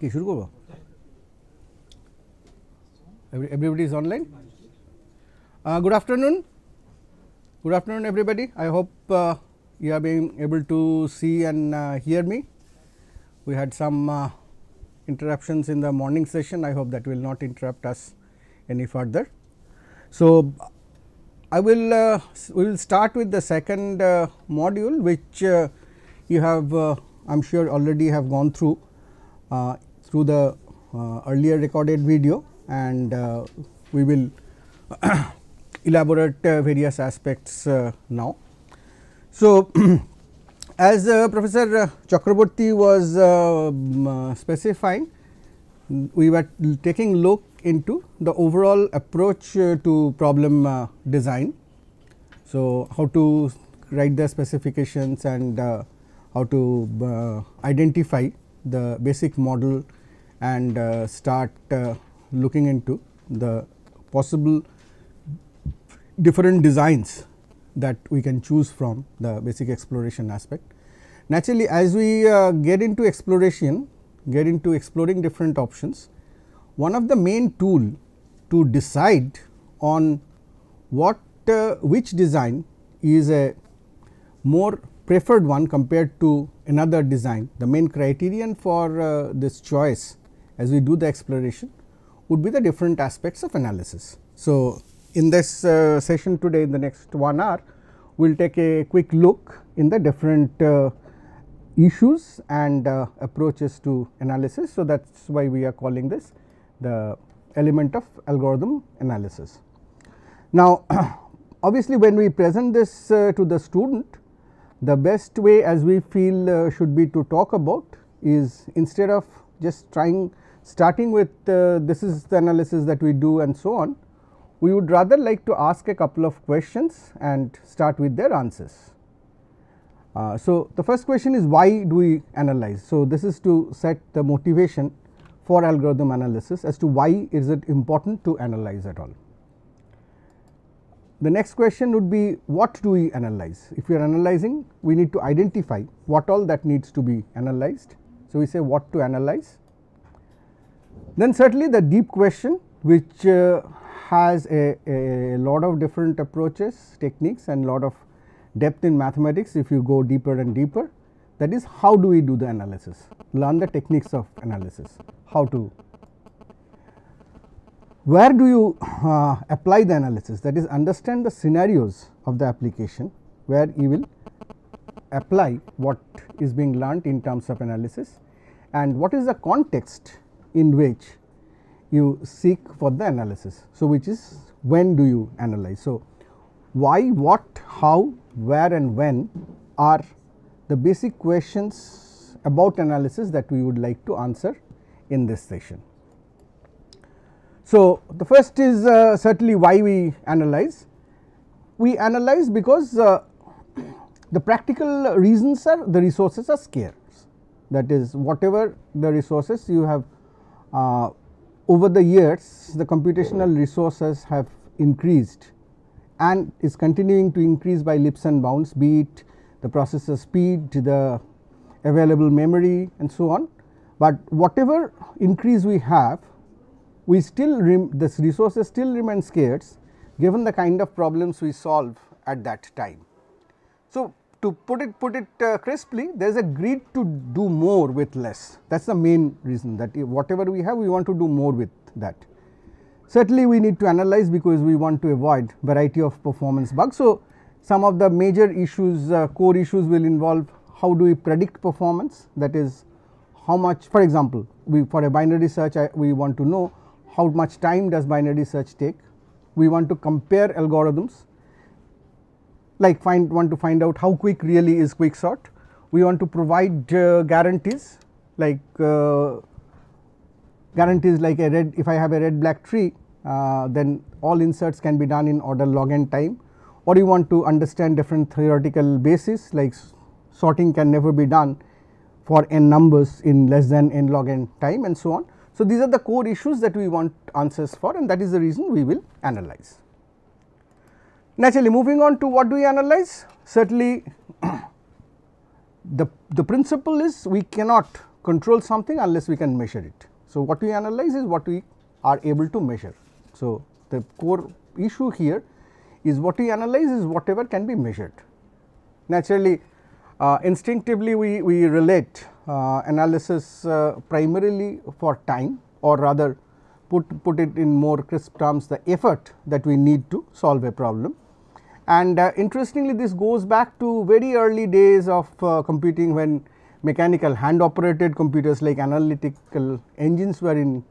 কি শুরু করবো everybody is online uh, good afternoon good afternoon everybody i hope uh, you are being able to see and uh, hear me we had some uh, interruptions in the morning session i hope that will not interrupt us any further so i will uh, we will start with the second uh, module which uh, you have uh, i am sure already have gone through uh, through the uh, earlier recorded video and uh, we will elaborate uh, various aspects now. So, as Professor Chakraborty was um, specifying, we were taking look into the overall approach to problem design. So, how to write the specifications and uh, how to uh, identify the basic model and uh, start uh, looking into the possible different designs that we can choose from the basic exploration aspect. Naturally, as we uh, get into exploration, get into exploring different options, one of the main tool to decide on what uh, which design is a more preferred one compared to another design. The main criterion for uh, this choice as we do the exploration would be the different aspects of analysis. So, in this uh, session today in the next one hour, we will take a quick look in the different uh, issues and uh, approaches to analysis. So, that is why we are calling this the element of algorithm analysis. Now, obviously, when we present this uh, to the student, the best way as we feel uh, should be to talk about is instead of just trying starting with uh, this is the analysis that we do and so on, we would rather like to ask a couple of questions and start with their answers. Uh, so, the first question is why do we analyze? So, this is to set the motivation for algorithm analysis as to why is it important to analyze at all. The next question would be what do we analyze? If we are analyzing we need to identify what all that needs to be analyzed. So, we say what to analyze. Then certainly the deep question which uh, has a, a lot of different approaches, techniques and lot of depth in mathematics if you go deeper and deeper that is how do we do the analysis, learn the techniques of analysis, how to. Where do you uh, apply the analysis? That is understand the scenarios of the application where you will apply what is being learnt in terms of analysis and what is the context in which you seek for the analysis. So, which is when do you analyze. So, why, what, how, where and when are the basic questions about analysis that we would like to answer in this session. So, the first is uh, certainly why we analyze. We analyze because uh, the practical reasons are the resources are scarce that is whatever the resources you have uh, over the years the computational resources have increased and is continuing to increase by leaps and bounds be it the processor speed, the available memory and so on. But whatever increase we have we still this resources still remain scarce given the kind of problems we solve at that time. So, to put it put it uh, crisply there is a greed to do more with less that is the main reason that whatever we have we want to do more with that. Certainly we need to analyze because we want to avoid variety of performance bugs. So, some of the major issues uh, core issues will involve how do we predict performance that is how much for example, we for a binary search I, we want to know how much time does binary search take. We want to compare algorithms like find want to find out how quick really is quicksort. We want to provide uh, guarantees like uh, guarantees like a red if I have a red black tree uh, then all inserts can be done in order log n time or you want to understand different theoretical basis like sorting can never be done for n numbers in less than n log n time and so on. So, these are the core issues that we want answers for and that is the reason we will analyze. Naturally moving on to what do we analyze certainly the, the principle is we cannot control something unless we can measure it. So, what we analyze is what we are able to measure. So, the core issue here is what we analyze is whatever can be measured. Naturally, uh, instinctively we, we relate uh, analysis uh, primarily for time or rather put, put it in more crisp terms the effort that we need to solve a problem. And uh, interestingly this goes back to very early days of uh, computing when mechanical hand operated computers like analytical engines were in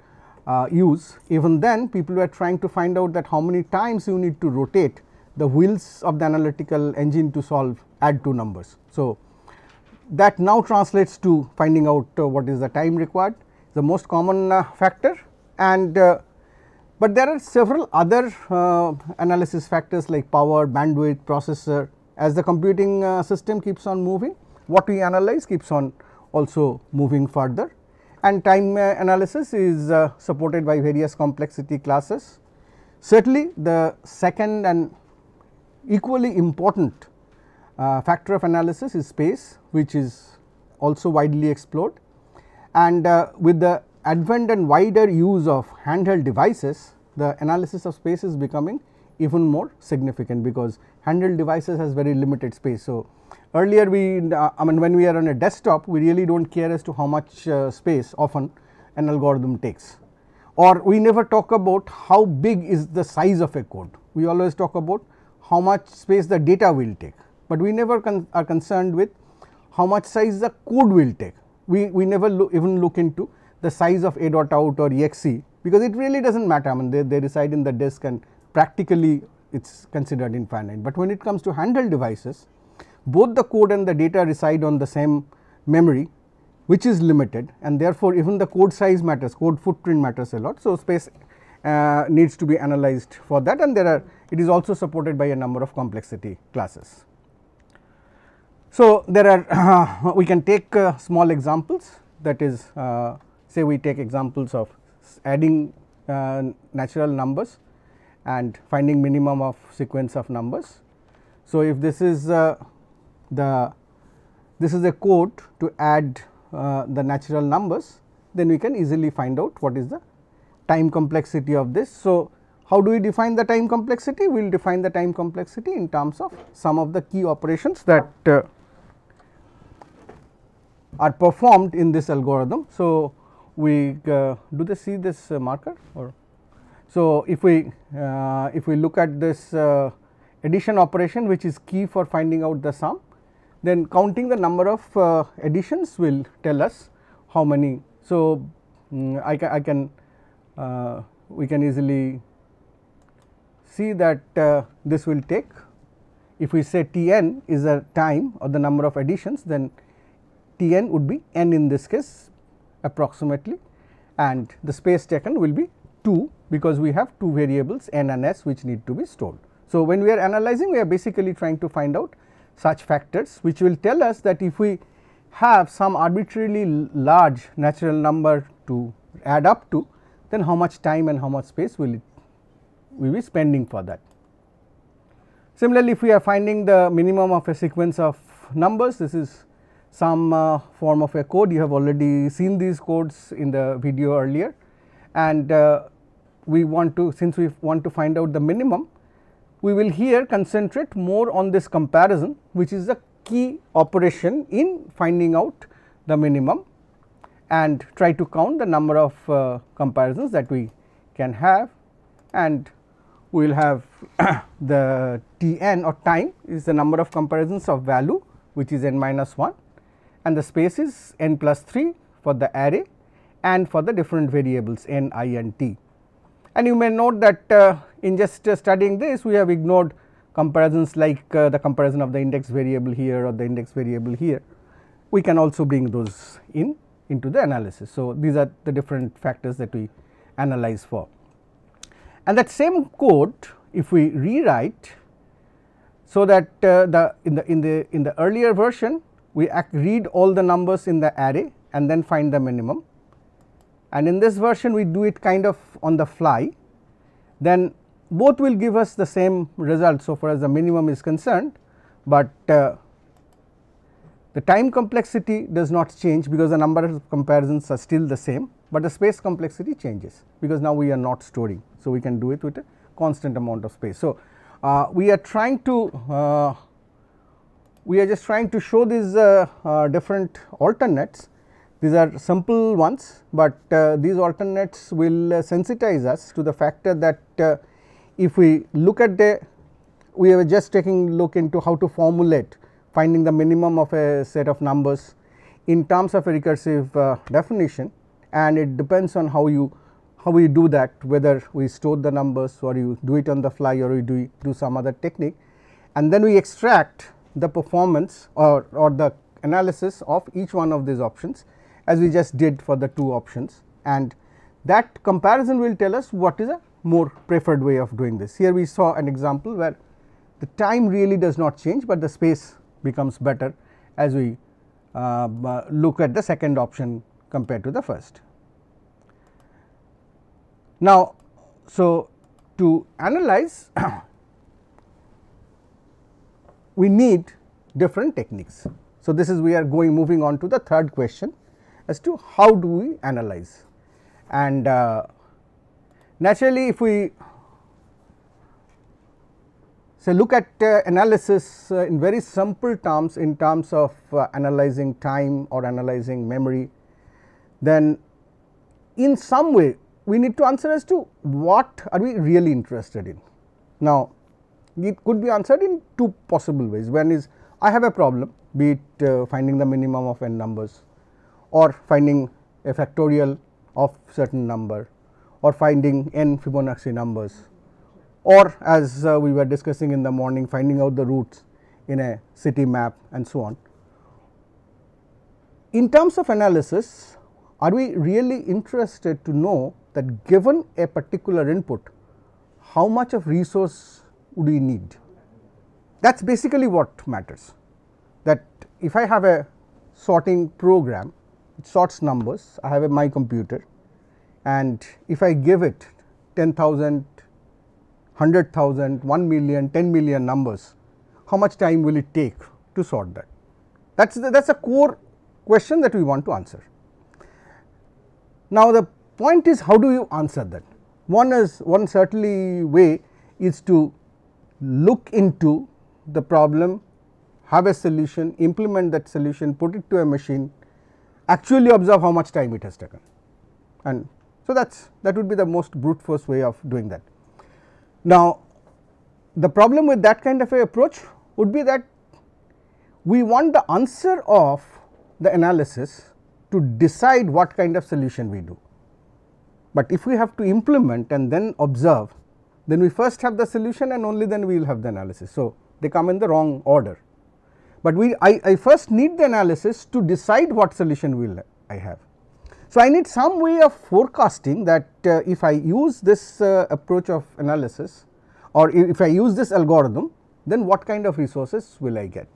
uh, use. Even then people were trying to find out that how many times you need to rotate the wheels of the analytical engine to solve add two numbers. So, that now translates to finding out uh, what is the time required the most common uh, factor and uh, but there are several other uh, analysis factors like power, bandwidth, processor. As the computing uh, system keeps on moving what we analyze keeps on also moving further. And time uh, analysis is uh, supported by various complexity classes. Certainly the second and equally important uh, factor of analysis is space which is also widely explored. And with the advent and wider use of handheld devices, the analysis of space is becoming even more significant because handheld devices has very limited space. So, earlier we uh, I mean when we are on a desktop we really do not care as to how much uh, space often an algorithm takes or we never talk about how big is the size of a code. We always talk about how much space the data will take, but we never con are concerned with how much size the code will take. We, we never look, even look into the size of a dot out or exe because it really does not matter I mean they, they reside in the disk and practically it is considered infinite. But when it comes to handheld devices both the code and the data reside on the same memory which is limited and therefore, even the code size matters code footprint matters a lot. So, space uh, needs to be analyzed for that and there are it is also supported by a number of complexity classes. So, there are we can take uh, small examples that is uh, say we take examples of adding uh, natural numbers and finding minimum of sequence of numbers. So, if this is uh, the this is a code to add uh, the natural numbers then we can easily find out what is the time complexity of this. So, how do we define the time complexity? We will define the time complexity in terms of some of the key operations that uh, are performed in this algorithm. So, we uh, do they see this uh, marker or? So if we uh, if we look at this uh, addition operation which is key for finding out the sum then counting the number of uh, additions will tell us how many. So um, I, ca I can uh, we can easily see that this will take if we say T n is a time or the number of additions then T n would be n in this case approximately and the space taken will be 2 because we have two variables n and s which need to be stored. So, when we are analyzing we are basically trying to find out such factors which will tell us that if we have some arbitrarily large natural number to add up to then how much time and how much space will it we be spending for that. Similarly, if we are finding the minimum of a sequence of numbers this is some uh, form of a code. You have already seen these codes in the video earlier. And uh, we want to since we want to find out the minimum we will here concentrate more on this comparison which is a key operation in finding out the minimum and try to count the number of uh, comparisons that we can have. And we will have the T n or time is the number of comparisons of value which is n minus 1 and the space is n plus 3 for the array and for the different variables n, i and t. And you may note that uh, in just uh, studying this we have ignored comparisons like uh, the comparison of the index variable here or the index variable here. We can also bring those in into the analysis. So, these are the different factors that we analyze for. And that same code if we rewrite so that uh, the in the in the in the earlier version we read all the numbers in the array and then find the minimum and in this version we do it kind of on the fly then both will give us the same result so far as the minimum is concerned, but uh, the time complexity does not change because the number of comparisons are still the same, but the space complexity changes because now we are not storing. So, we can do it with a constant amount of space. So, uh, we are trying to uh, we are just trying to show these uh, uh different alternates. These are simple ones, but uh, these alternates will uh, sensitize us to the factor that if we look at the we are just taking look into how to formulate finding the minimum of a set of numbers in terms of a recursive definition and it depends on how you how we do that whether we store the numbers or you do it on the fly or we do, do some other technique and then we extract the performance or, or the analysis of each one of these options as we just did for the two options and that comparison will tell us what is a more preferred way of doing this. Here we saw an example where the time really does not change, but the space becomes better as we uh, look at the second option compared to the first. Now, so to analyze we need different techniques. So, this is we are going moving on to the third question as to how do we analyze and uh, naturally if we say look at uh, analysis uh, in very simple terms in terms of uh, analyzing time or analyzing memory then in some way we need to answer as to what are we really interested in. Now, it could be answered in two possible ways. One is I have a problem be it uh, finding the minimum of n numbers or finding a factorial of certain number or finding n Fibonacci numbers or as uh, we were discussing in the morning finding out the routes in a city map and so on. In terms of analysis are we really interested to know that given a particular input how much of resource would we need that is basically what matters that if I have a sorting program it sorts numbers I have a my computer and if I give it 10,000, 100,000, 1 million, 10 million numbers how much time will it take to sort that that is that is a core question that we want to answer. Now, the point is how do you answer that? One is one certainly way is to look into the problem, have a solution, implement that solution, put it to a machine, actually observe how much time it has taken and so that is that would be the most brute force way of doing that. Now, the problem with that kind of a approach would be that we want the answer of the analysis to decide what kind of solution we do. But if we have to implement and then observe, then we first have the solution and only then we will have the analysis. So, they come in the wrong order. But we I, I first need the analysis to decide what solution will I have. So, I need some way of forecasting that uh, if I use this uh, approach of analysis or if I use this algorithm, then what kind of resources will I get.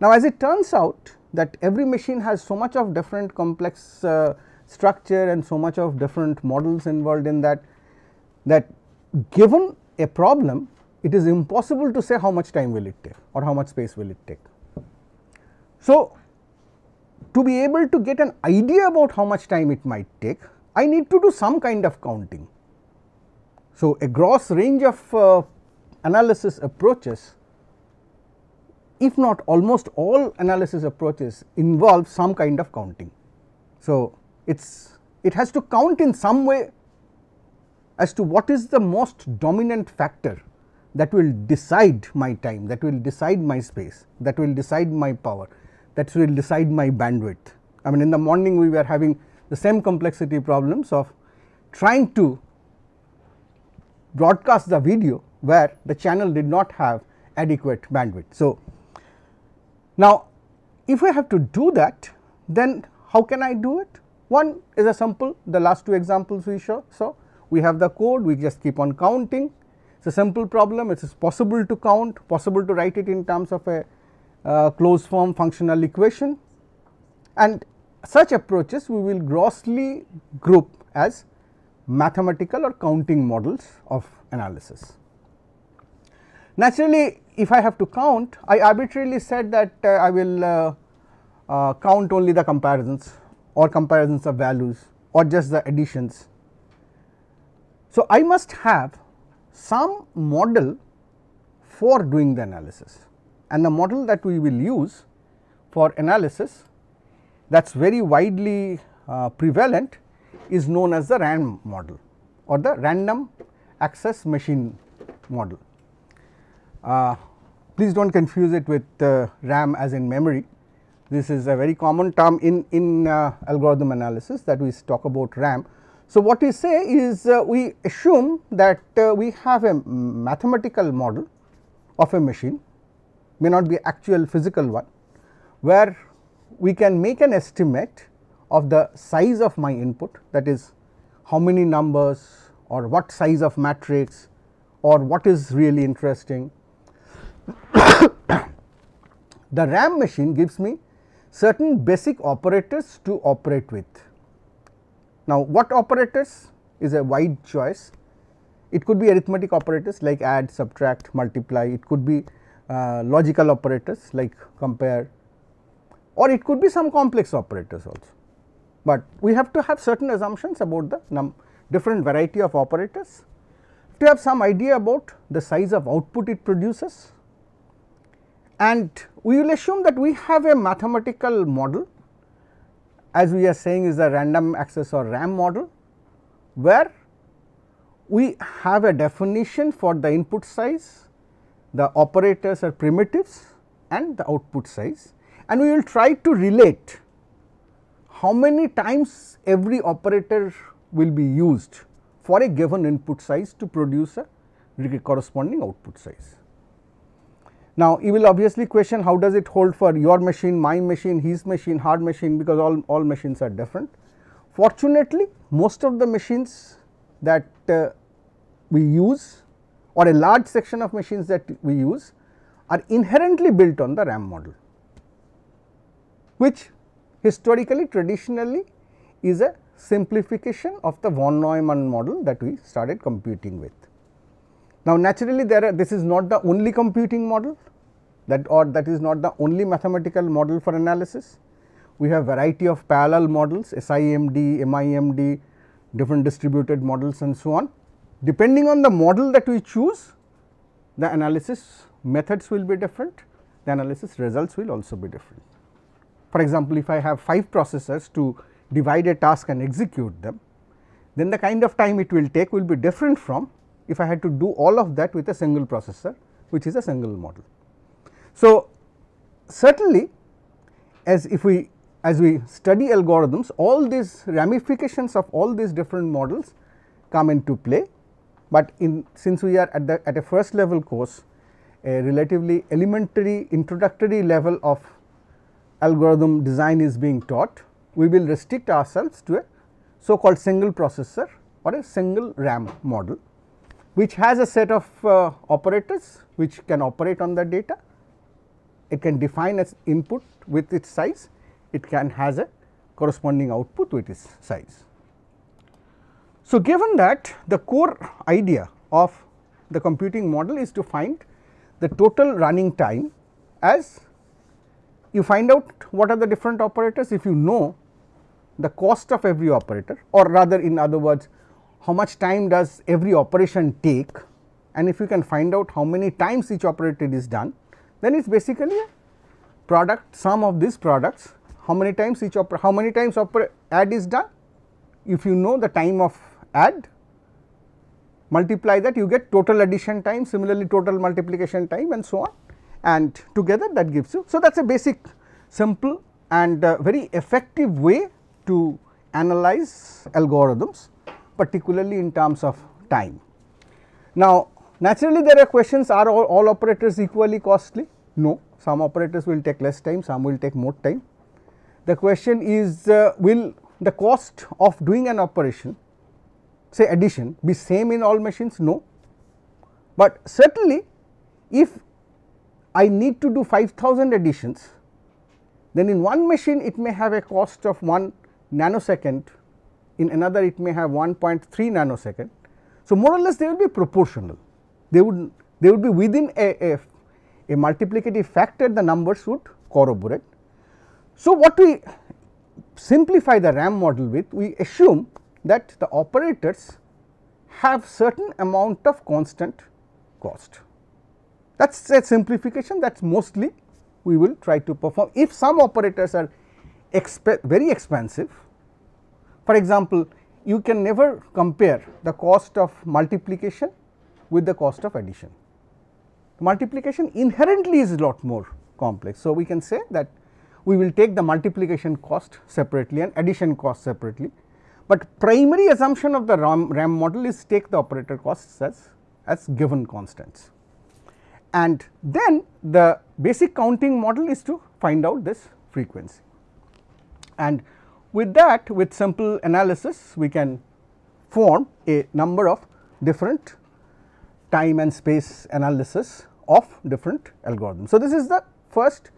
Now, as it turns out that every machine has so much of different complex uh, structure and so much of different models involved in that that given a problem it is impossible to say how much time will it take or how much space will it take. So, to be able to get an idea about how much time it might take I need to do some kind of counting. So, a gross range of uh, analysis approaches if not almost all analysis approaches involve some kind of counting. So, it's it has to count in some way as to what is the most dominant factor that will decide my time, that will decide my space, that will decide my power, that will decide my bandwidth. I mean in the morning we were having the same complexity problems of trying to broadcast the video where the channel did not have adequate bandwidth. So, now if I have to do that then how can I do it? One is a simple the last two examples we show. So, we have the code we just keep on counting it is a simple problem it is possible to count possible to write it in terms of a uh, closed form functional equation and such approaches we will grossly group as mathematical or counting models of analysis. Naturally, if I have to count I arbitrarily said that uh, I will uh, uh, count only the comparisons or comparisons of values or just the additions. So, I must have some model for doing the analysis and the model that we will use for analysis that is very widely uh, prevalent is known as the RAM model or the random access machine model. Uh, please do not confuse it with uh, RAM as in memory. This is a very common term in, in uh, algorithm analysis that we talk about RAM. So, what we say is uh, we assume that uh, we have a mathematical model of a machine may not be actual physical one where we can make an estimate of the size of my input that is how many numbers or what size of matrix or what is really interesting. the RAM machine gives me certain basic operators to operate with. Now, what operators is a wide choice. It could be arithmetic operators like add, subtract, multiply, it could be uh, logical operators like compare. Or it could be some complex operators also. But we have to have certain assumptions about the different variety of operators. To have some idea about the size of output it produces. And we will assume that we have a mathematical model as we are saying is a random access or RAM model where we have a definition for the input size, the operators are primitives and the output size and we will try to relate how many times every operator will be used for a given input size to produce a corresponding output size. Now, you will obviously question how does it hold for your machine, my machine, his machine, hard machine because all, all machines are different. Fortunately, most of the machines that uh, we use or a large section of machines that we use are inherently built on the RAM model, which historically traditionally is a simplification of the von Neumann model that we started computing with. Now, naturally there are this is not the only computing model that or that is not the only mathematical model for analysis. We have variety of parallel models SIMD, MIMD, different distributed models and so on. Depending on the model that we choose, the analysis methods will be different, the analysis results will also be different. For example, if I have 5 processors to divide a task and execute them, then the kind of time it will take will be different from if I had to do all of that with a single processor which is a single model. So, certainly as if we as we study algorithms all these ramifications of all these different models come into play, but in since we are at the at a first level course a relatively elementary introductory level of algorithm design is being taught, we will restrict ourselves to a so called single processor or a single RAM model, which has a set of uh, operators which can operate on the data. It can define its input with its size, it can has a corresponding output with its size. So, given that the core idea of the computing model is to find the total running time as you find out what are the different operators if you know the cost of every operator or rather in other words how much time does every operation take? And if you can find out how many times each operator is done then it is basically a product sum of these products how many times each how many times add is done. If you know the time of add multiply that you get total addition time similarly total multiplication time and so on. And together that gives you. So, that is a basic simple and uh, very effective way to analyze algorithms particularly in terms of time. Now, naturally there are questions are all, all operators equally costly? No, some operators will take less time, some will take more time. The question is uh, will the cost of doing an operation say addition be same in all machines? No, but certainly if I need to do 5000 additions, then in one machine it may have a cost of 1 nanosecond, in another it may have 1.3 nanosecond. So, more or less they will be proportional, they would they would be within a, a, a multiplicative factor the numbers would corroborate. So, what we simplify the RAM model with we assume that the operators have certain amount of constant cost. That is a simplification that is mostly we will try to perform. If some operators are exp very expensive, for example, you can never compare the cost of multiplication with the cost of addition. Multiplication inherently is a lot more complex. So, we can say that we will take the multiplication cost separately and addition cost separately, but primary assumption of the RAM, RAM model is take the operator costs as, as given constants. And then the basic counting model is to find out this frequency. And with that with simple analysis we can form a number of different time and space analysis of different algorithms. So, this is the first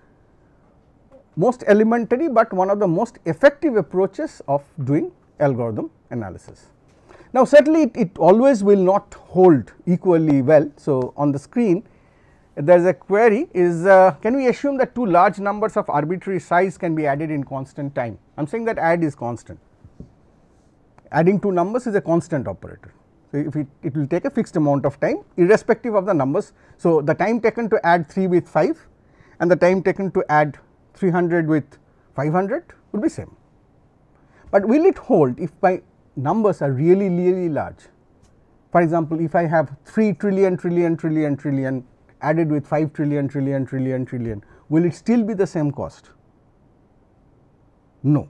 most elementary, but one of the most effective approaches of doing algorithm analysis. Now, certainly it, it always will not hold equally well. So, on the screen there is a query is uh, can we assume that two large numbers of arbitrary size can be added in constant time. I am saying that add is constant, adding two numbers is a constant operator. So, if it, it will take a fixed amount of time irrespective of the numbers. So, the time taken to add 3 with 5 and the time taken to add 300 with 500 will be same. But will it hold if my numbers are really really large? For example, if I have 3 trillion trillion trillion trillion added with 5 trillion trillion trillion trillion, will it still be the same cost? No.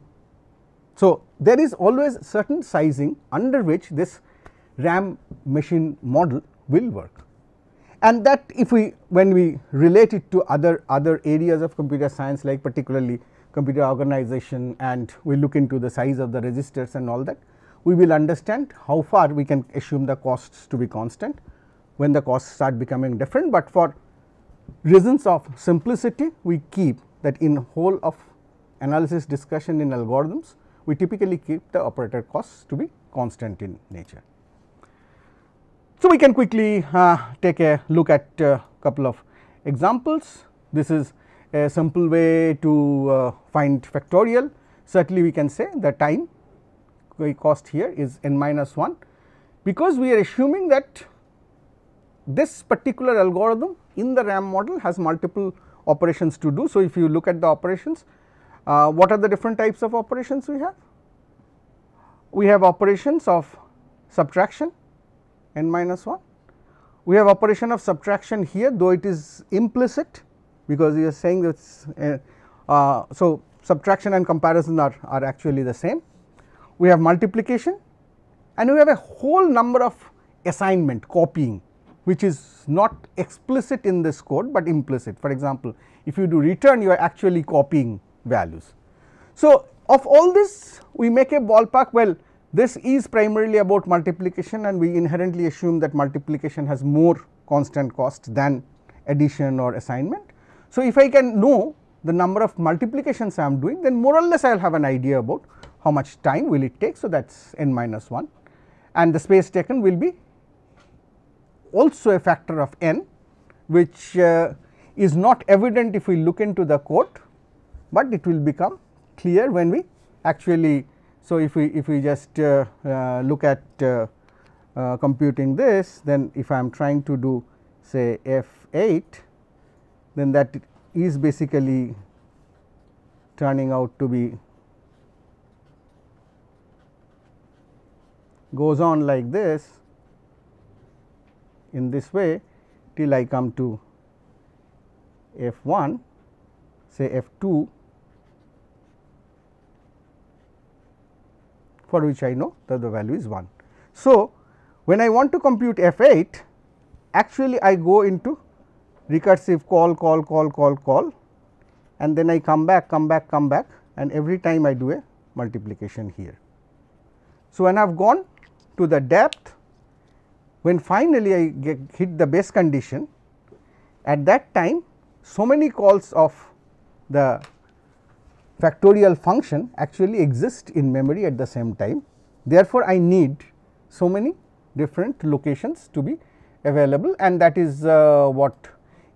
So, there is always certain sizing under which this RAM machine model will work and that if we when we relate it to other other areas of computer science like particularly computer organization and we look into the size of the registers and all that we will understand how far we can assume the costs to be constant when the costs start becoming different, but for reasons of simplicity we keep that in whole of analysis discussion in algorithms we typically keep the operator costs to be constant in nature. So, we can quickly uh, take a look at a uh, couple of examples. This is a simple way to uh, find factorial. Certainly, we can say the time cost here is n minus 1 because we are assuming that this particular algorithm in the RAM model has multiple operations to do. So, if you look at the operations, uh, what are the different types of operations we have? We have operations of subtraction n minus 1. We have operation of subtraction here though it is implicit because we are saying that uh, uh, so subtraction and comparison are, are actually the same. We have multiplication and we have a whole number of assignment copying which is not explicit in this code, but implicit. For example, if you do return you are actually copying values. So, of all this we make a ballpark well this is primarily about multiplication and we inherently assume that multiplication has more constant cost than addition or assignment. So, if I can know the number of multiplications I am doing then more or less I will have an idea about how much time will it take. So, that is n minus 1 and the space taken will be also a factor of n which uh, is not evident if we look into the code, but it will become clear when we actually. So, if we if we just uh, uh, look at uh, uh, computing this then if I am trying to do say f 8 then that is basically turning out to be goes on like this in this way till I come to f 1 say f 2 for which I know that the value is 1. So, when I want to compute f 8 actually I go into recursive call call call call call and then I come back come back come back and every time I do a multiplication here. So, when I have gone to the depth when finally I get hit the base condition at that time so many calls of the factorial function actually exist in memory at the same time. Therefore, I need so many different locations to be available and that is uh, what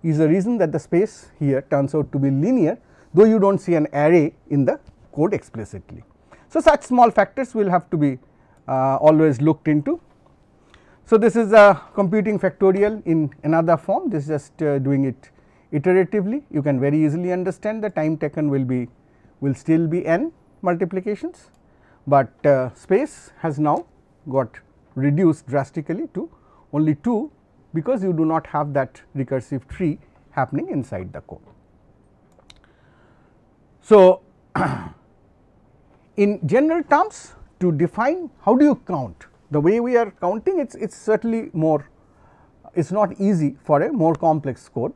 is the reason that the space here turns out to be linear. though you do not see an array in the code explicitly. So, such small factors will have to be uh, always looked into. So, this is a computing factorial in another form this is just uh, doing it iteratively you can very easily understand the time taken will be will still be n multiplications, but uh, space has now got reduced drastically to only 2 because you do not have that recursive tree happening inside the code. So, in general terms to define how do you count the way we are counting it is it's certainly more it is not easy for a more complex code.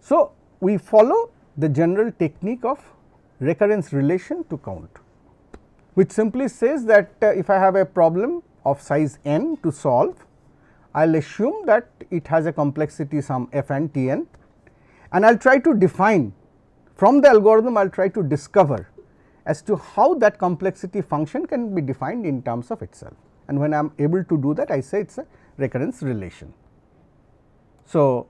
So, we follow the general technique of recurrence relation to count which simply says that uh, if I have a problem of size n to solve I will assume that it has a complexity sum f and t n and I will try to define from the algorithm I will try to discover as to how that complexity function can be defined in terms of itself and when I am able to do that I say it is a recurrence relation. So,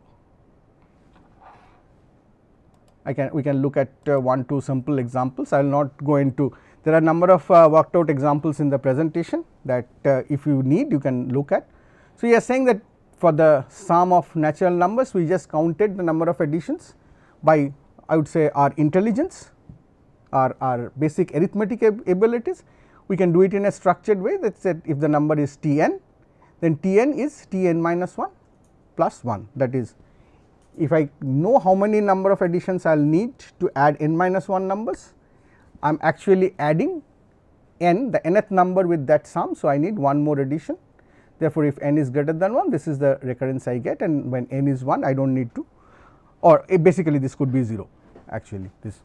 I can we can look at uh, one two simple examples I will not go into there are number of uh, worked out examples in the presentation that uh, if you need you can look at. So, you are saying that for the sum of natural numbers we just counted the number of additions by I would say our intelligence our, our basic arithmetic abilities we can do it in a structured way that said if the number is t n then t n is t n minus 1 plus 1 that is if I know how many number of additions I will need to add n minus 1 numbers I am actually adding n the nth number with that sum. So, I need one more addition therefore, if n is greater than 1 this is the recurrence I get and when n is 1 I do not need to or eh, basically this could be 0 actually this.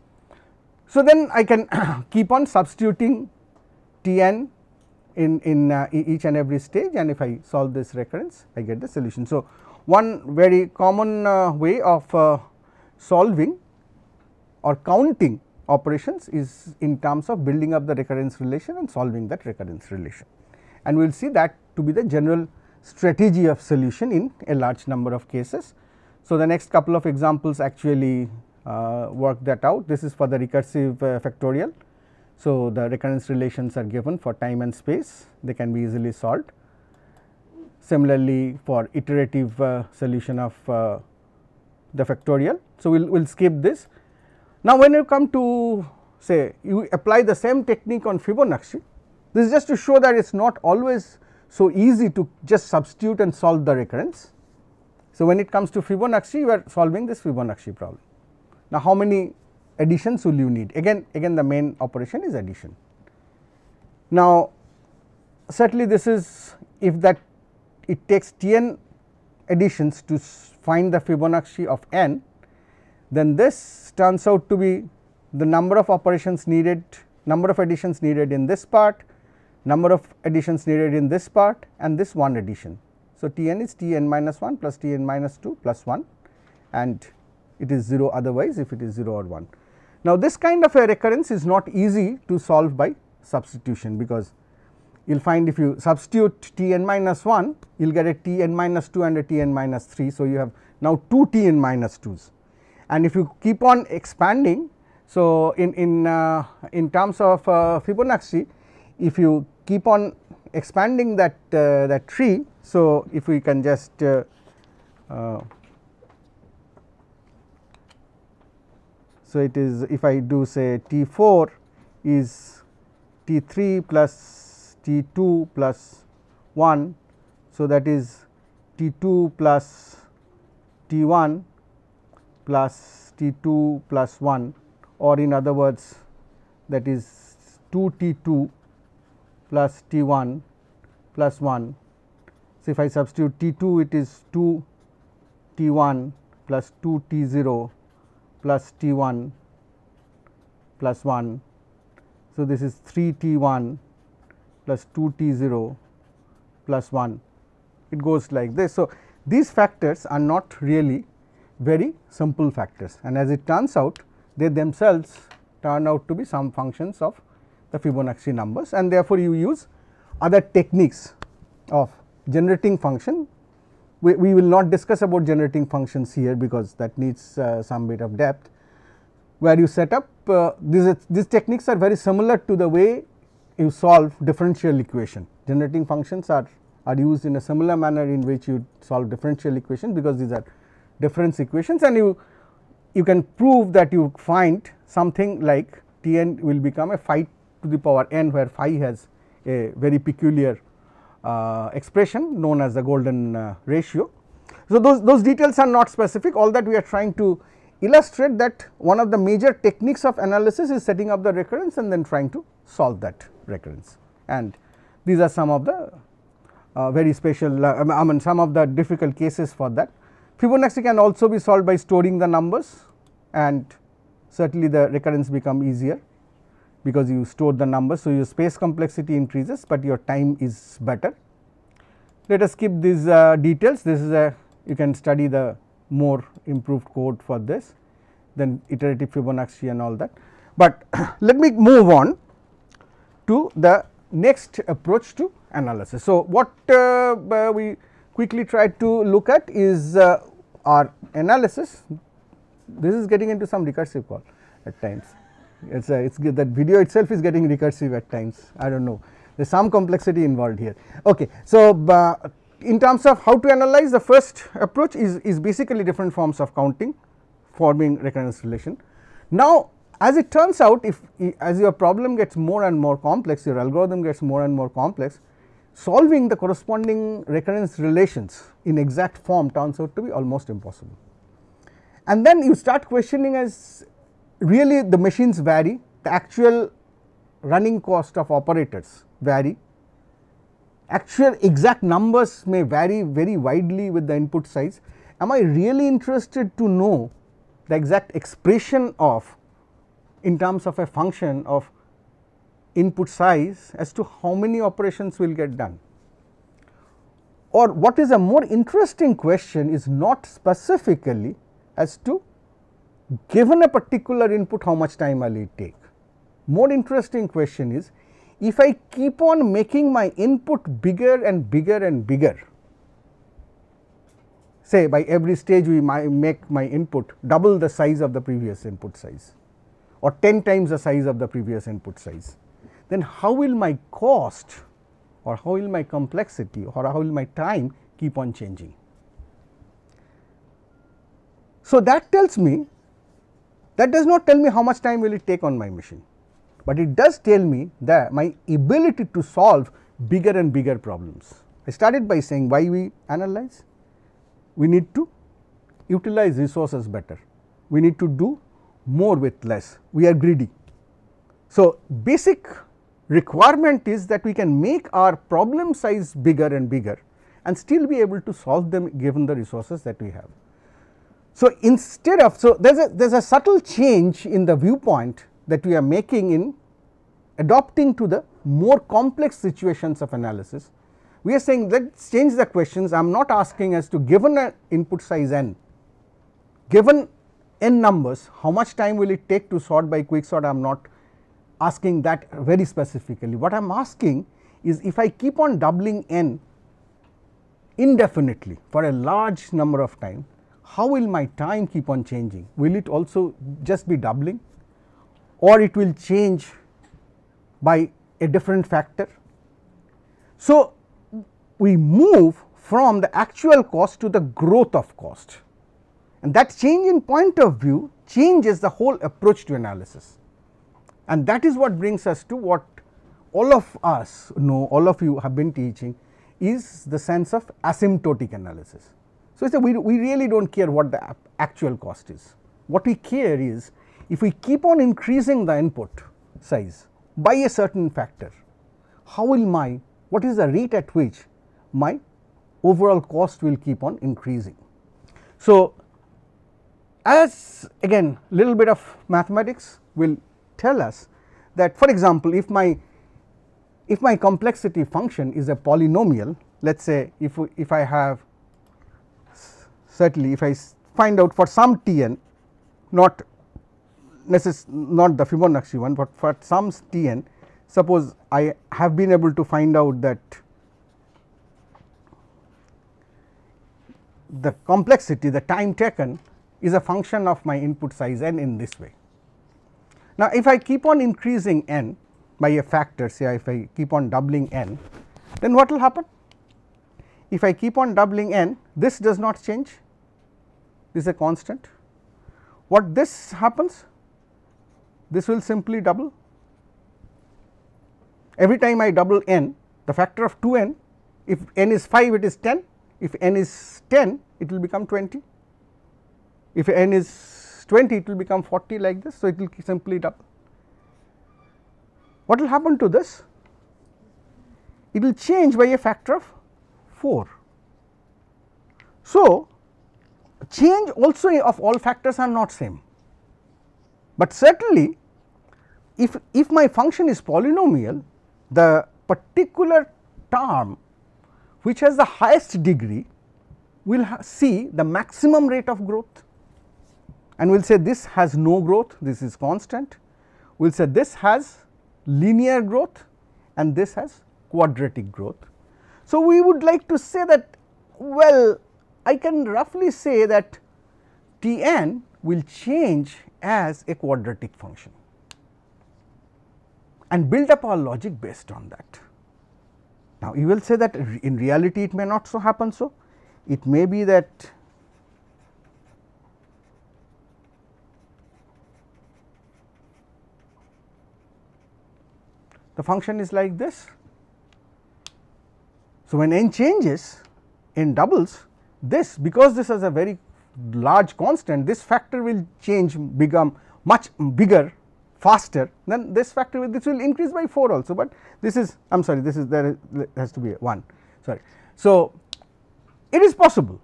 So, then I can keep on substituting T n in, in uh, each and every stage and if I solve this recurrence I get the solution. So, one very common uh, way of uh, solving or counting operations is in terms of building up the recurrence relation and solving that recurrence relation. And we will see that to be the general strategy of solution in a large number of cases. So, the next couple of examples actually uh, work that out. This is for the recursive uh, factorial. So, the recurrence relations are given for time and space, they can be easily solved. Similarly, for iterative uh, solution of uh, the factorial. So, we will we'll skip this now, when you come to say you apply the same technique on Fibonacci, this is just to show that it is not always so easy to just substitute and solve the recurrence. So, when it comes to Fibonacci you are solving this Fibonacci problem. Now, how many additions will you need again again the main operation is addition. Now, certainly this is if that it takes t n additions to find the Fibonacci of n then this turns out to be the number of operations needed, number of additions needed in this part, number of additions needed in this part and this one addition. So, T n is T n minus 1 plus T n minus 2 plus 1 and it is 0 otherwise if it is 0 or 1. Now, this kind of a recurrence is not easy to solve by substitution because you will find if you substitute T n minus 1 you will get a T n minus 2 and a T n minus 3. So, you have now 2 T n minus 2s and if you keep on expanding. So, in, in, uh, in terms of uh, Fibonacci if you keep on expanding that uh, that tree. So, if we can just uh, uh, so it is if I do say T 4 is T 3 plus T 2 plus 1. So, that is T 2 plus T 1 plus T 2 plus 1 or in other words that is 2 T 2 plus T 1 plus 1. So, if I substitute T 2 it is 2 T 1 plus 2 T 0 plus T 1 plus 1. So, this is 3 T 1 plus 2 T 0 plus 1 it goes like this. So, these factors are not really very simple factors and as it turns out they themselves turn out to be some functions of the Fibonacci numbers and therefore, you use other techniques of generating function. We, we will not discuss about generating functions here because that needs uh, some bit of depth. where you set up uh, these, these techniques are very similar to the way you solve differential equation. Generating functions are, are used in a similar manner in which you solve differential equations because these are difference equations and you, you can prove that you find something like T n will become a phi to the power n where phi has a very peculiar expression known as the golden uh, ratio. So, those, those details are not specific all that we are trying to illustrate that one of the major techniques of analysis is setting up the recurrence and then trying to solve that recurrence and these are some of the uh, very special uh, I mean some of the difficult cases for that. Fibonacci can also be solved by storing the numbers and certainly the recurrence become easier because you store the numbers. So, your space complexity increases, but your time is better. Let us skip these uh, details this is a you can study the more improved code for this then iterative Fibonacci and all that. But let me move on to the next approach to analysis. So, what uh, we quickly try to look at is uh, our analysis this is getting into some recursive call at times it's a, it's that video itself is getting recursive at times I do not know there is some complexity involved here. Okay. So, uh, in terms of how to analyze the first approach is, is basically different forms of counting forming recurrence relation. Now, as it turns out if as your problem gets more and more complex your algorithm gets more and more complex solving the corresponding recurrence relations in exact form turns out to be almost impossible. And then you start questioning as really the machines vary the actual running cost of operators vary actual exact numbers may vary very widely with the input size. Am I really interested to know the exact expression of in terms of a function of input size as to how many operations will get done. Or what is a more interesting question is not specifically as to given a particular input how much time will it take. More interesting question is if I keep on making my input bigger and bigger and bigger, say by every stage we make my input double the size of the previous input size or 10 times the size of the previous input size, then how will my cost or how will my complexity or how will my time keep on changing. So, that tells me that does not tell me how much time will it take on my machine but it does tell me that my ability to solve bigger and bigger problems. I started by saying why we analyze, we need to utilize resources better, we need to do more with less, we are greedy. So, basic requirement is that we can make our problem size bigger and bigger and still be able to solve them given the resources that we have. So, instead of so there is a there is a subtle change in the viewpoint that we are making in adopting to the more complex situations of analysis. We are saying let us change the questions I am not asking as to given an input size n, given n numbers how much time will it take to sort by quicksort I am not asking that very specifically. What I am asking is if I keep on doubling n indefinitely for a large number of time, how will my time keep on changing? Will it also just be doubling or it will change by a different factor. So, we move from the actual cost to the growth of cost and that change in point of view changes the whole approach to analysis and that is what brings us to what all of us know all of you have been teaching is the sense of asymptotic analysis. So, we, we really do not care what the actual cost is what we care is if we keep on increasing the input size by a certain factor, how will my what is the rate at which my overall cost will keep on increasing. So, as again little bit of mathematics will tell us that for example, if my if my complexity function is a polynomial let us say if, if I have certainly if I find out for some t n not necess not the Fibonacci one, but for some T n suppose I have been able to find out that the complexity the time taken is a function of my input size n in this way. Now, if I keep on increasing n by a factor say if I keep on doubling n, then what will happen? If I keep on doubling n this does not change this is a constant. What this happens this will simply double every time I double n the factor of 2 n if n is 5 it is 10 if n is 10 it will become 20 if n is 20 it will become 40 like this. So, it will simply double. What will happen to this? It will change by a factor of 4. So, change also of all factors are not same, but certainly if, if my function is polynomial the particular term which has the highest degree will see the maximum rate of growth and we will say this has no growth this is constant we will say this has linear growth and this has quadratic growth. So, we would like to say that well I can roughly say that T n will change as a quadratic function and build up our logic based on that. Now, you will say that in reality it may not so happen so, it may be that the function is like this. So, when n changes n doubles this because this is a very large constant this factor will change become much bigger faster then this factor will this will increase by 4 also, but this is I am sorry this is there has to be 1 sorry. So, it is possible.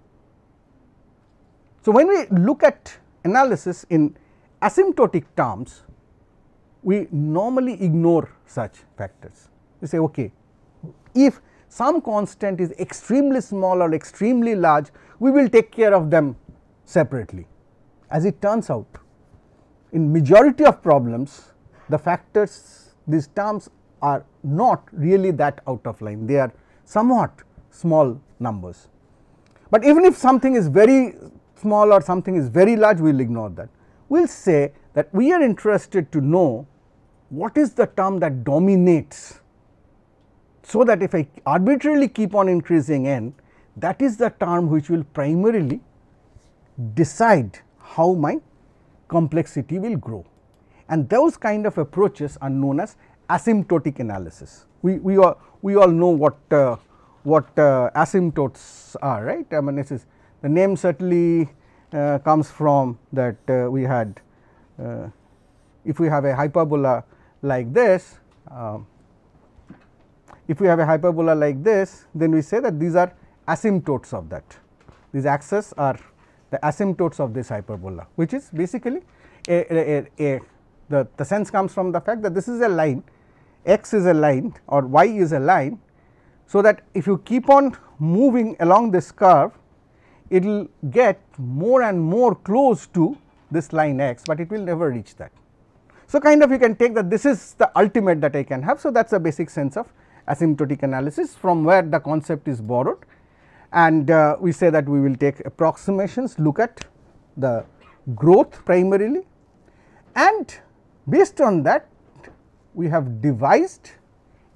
So, when we look at analysis in asymptotic terms we normally ignore such factors. We say okay, if some constant is extremely small or extremely large, we will take care of them separately. As it turns out, in majority of problems, the factors these terms are not really that out of line, they are somewhat small numbers. But even if something is very small or something is very large, we will ignore that. We will say that we are interested to know what is the term that dominates so that if I arbitrarily keep on increasing n that is the term which will primarily decide how my complexity will grow and those kind of approaches are known as asymptotic analysis. We, we, all, we all know what, uh, what uh, asymptotes are right I mean this is the name certainly uh, comes from that uh, we had uh, if we have a hyperbola like this, uh, if we have a hyperbola like this, then we say that these are asymptotes of that. These axes are the asymptotes of this hyperbola, which is basically a, a, a, the, the sense comes from the fact that this is a line, x is a line or y is a line. So, that if you keep on moving along this curve, it will get more and more close to this line x, but it will never reach that. So, kind of you can take that this is the ultimate that I can have. So, that is the basic sense of asymptotic analysis from where the concept is borrowed. And uh, we say that we will take approximations look at the growth primarily. And based on that we have devised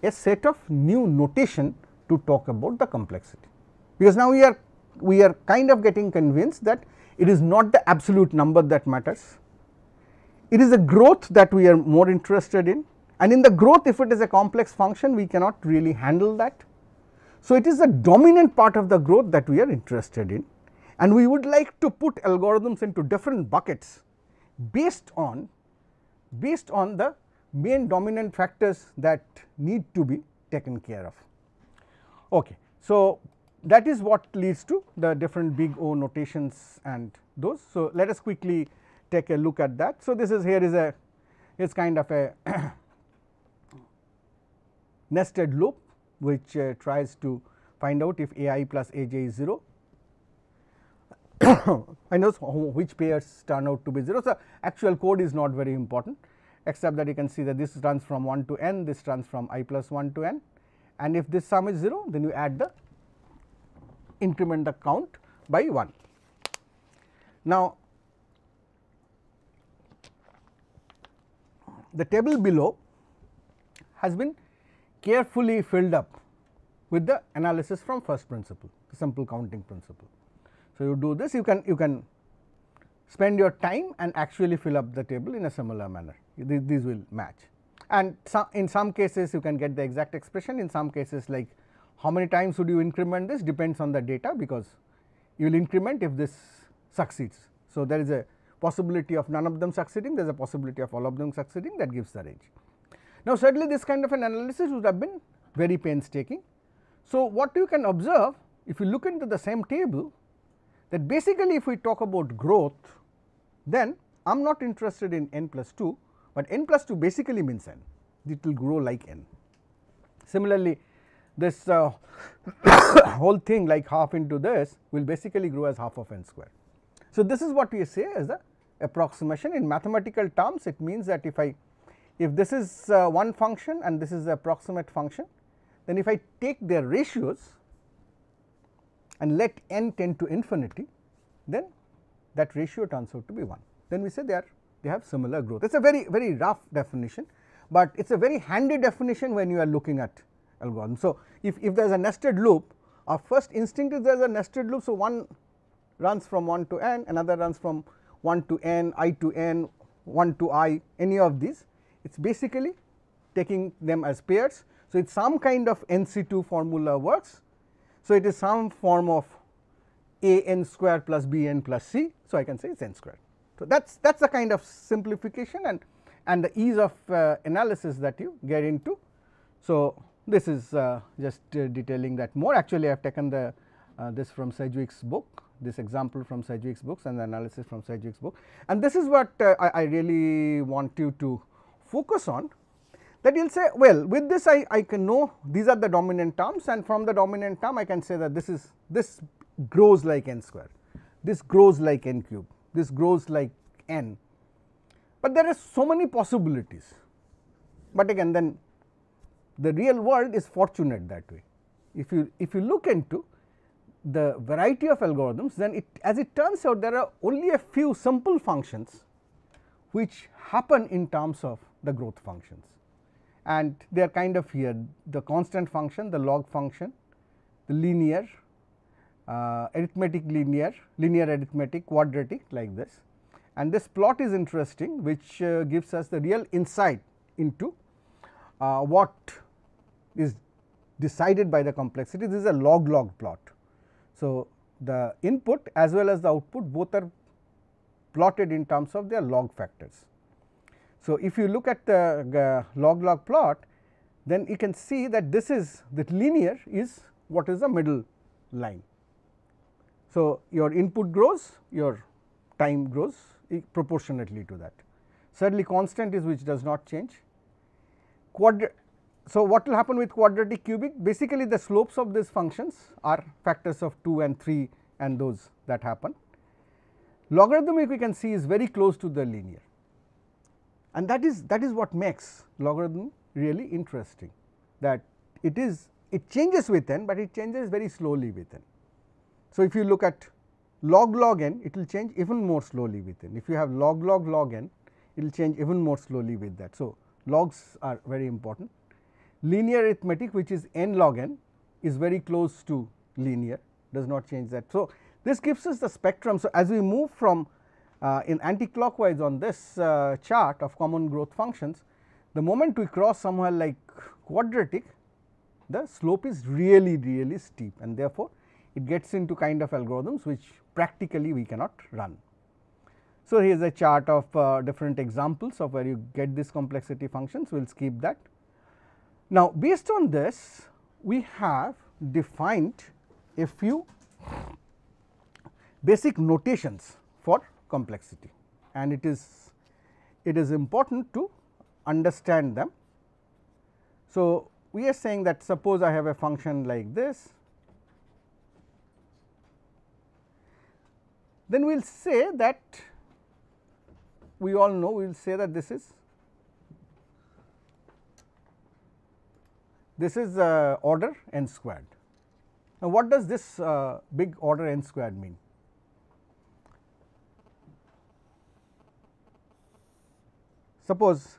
a set of new notation to talk about the complexity. Because now we are we are kind of getting convinced that it is not the absolute number that matters. It is a growth that we are more interested in and in the growth if it is a complex function we cannot really handle that. So, it is the dominant part of the growth that we are interested in and we would like to put algorithms into different buckets based on based on the main dominant factors that need to be taken care of. Okay. So, that is what leads to the different big O notations and those. So, let us quickly take a look at that. So, this is here is a is kind of a nested loop which uh, tries to find out if a i plus a j is 0 I know which pairs turn out to be 0. So, actual code is not very important except that you can see that this runs from 1 to n, this runs from i plus 1 to n and if this sum is 0 then you add the increment the count by 1. Now, the table below has been carefully filled up with the analysis from first principle, the simple counting principle. So, you do this you can you can spend your time and actually fill up the table in a similar manner, these will match. And some, in some cases you can get the exact expression, in some cases like how many times would you increment this depends on the data, because you will increment if this succeeds. So, there is a possibility of none of them succeeding, there is a possibility of all of them succeeding that gives the range. Now, certainly this kind of an analysis would have been very painstaking. So, what you can observe if you look into the same table that basically if we talk about growth then I am not interested in n plus 2, but n plus 2 basically means n it will grow like n. Similarly, this uh, whole thing like half into this will basically grow as half of n square. So, this is what we say as the approximation in mathematical terms it means that if I if this is uh, one function and this is the approximate function then if I take their ratios and let n tend to infinity then that ratio turns out to be 1 then we say they are they have similar growth it is a very very rough definition, but it is a very handy definition when you are looking at algorithm. So, if, if there is a nested loop our first instinct is there is a nested loop. So, one runs from 1 to n another runs from 1 to n i to n 1 to i any of these it is basically taking them as pairs. So, it is some kind of NC2 formula works. So, it is some form of a n square plus b n plus c. So, I can say it is n square. So, that is that is the kind of simplification and and the ease of uh, analysis that you get into. So, this is uh, just uh, detailing that more actually I have taken the uh, this from Sedgewick's book this example from Sedgewick's books and the analysis from Sedgewick's book and this is what uh, I, I, really want you to focus on that you will say well with this I, I can know these are the dominant terms and from the dominant term I can say that this is this grows like n square, this grows like n cube, this grows like n, but there are so many possibilities. But again then the real world is fortunate that way. If you if you look into the variety of algorithms then it as it turns out there are only a few simple functions which happen in terms of the growth functions and they are kind of here the constant function, the log function, the linear, uh, arithmetic linear, linear arithmetic, quadratic like this. And this plot is interesting which uh, gives us the real insight into uh, what is decided by the complexity. This is a log log plot. So, the input as well as the output both are plotted in terms of their log factors. So, if you look at the log log plot then you can see that this is that linear is what is the middle line. So, your input grows your time grows proportionately to that. Certainly constant is which does not change. Quadra so, what will happen with quadratic cubic basically the slopes of these functions are factors of 2 and 3 and those that happen. Logarithmic we can see is very close to the linear and that is that is what makes logarithm really interesting that it is it changes with n, but it changes very slowly with n. So, if you look at log log n it will change even more slowly with n. If you have log log log n it will change even more slowly with that. So, logs are very important linear arithmetic which is n log n is very close to linear does not change that. So, this gives us the spectrum. So, as we move from in anti-clockwise on this uh, chart of common growth functions, the moment we cross somewhere like quadratic, the slope is really really steep and therefore, it gets into kind of algorithms which practically we cannot run. So, here is a chart of uh, different examples of where you get these complexity functions, we will skip that. Now, based on this we have defined a few basic notations for complexity and it is it is important to understand them. So, we are saying that suppose I have a function like this, then we will say that we all know we will say that this is this is uh, order n squared. Now, what does this uh, big order n squared mean? Suppose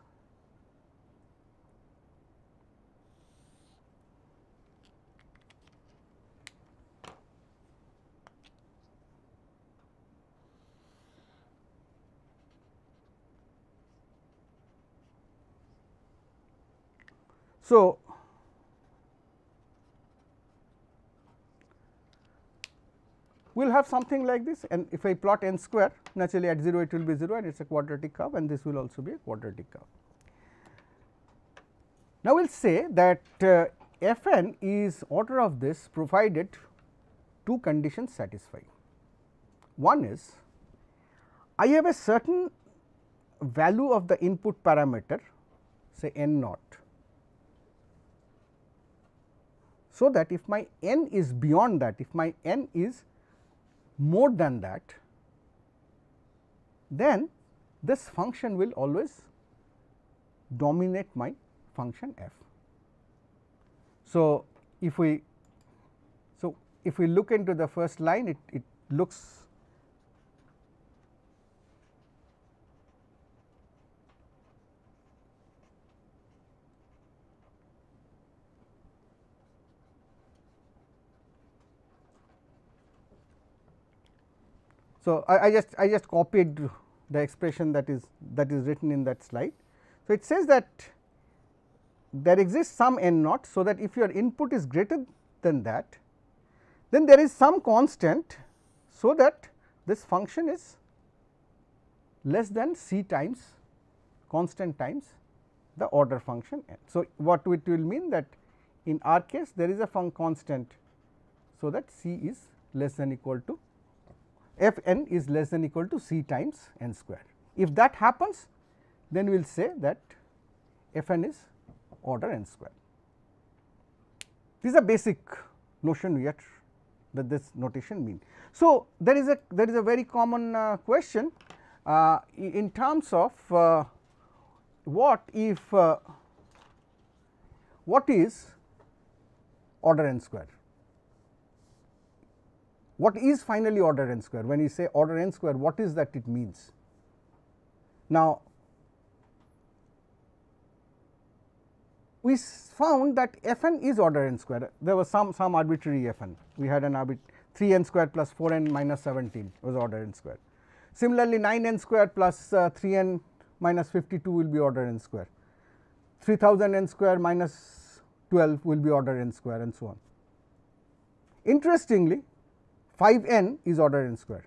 So, we will have something like this and if I plot n square naturally at 0 it will be 0 and it is a quadratic curve and this will also be a quadratic curve. Now, we will say that uh, f n is order of this provided two conditions satisfy. One is I have a certain value of the input parameter say n naught. So, that if my n is beyond that, if my n is more than that, then this function will always dominate my function f. So, if we so if we look into the first line it, it looks So, I, I, just I just copied the expression that is that is written in that slide. So, it says that there exists some n naught. So, that if your input is greater than that then there is some constant. So, that this function is less than c times constant times the order function n. So, what it will mean that in our case there is a constant. So, that c is less than equal to f n is less than equal to c times n square. If that happens then we will say that f n is order n square. This is a basic notion yet that this notation mean. So, there is a there is a very common uh, question uh, in terms of uh, what if uh, what is order n square what is finally order n square? When you say order n square, what is that it means? Now, we found that f n is order n square. There was some some arbitrary f n. We had an arbit 3 n square plus 4 n minus 17 was order n square. Similarly, 9 n square plus uh, 3 n minus 52 will be order n square. 3000 n square minus 12 will be order n square and so on. Interestingly, 5 n is order n square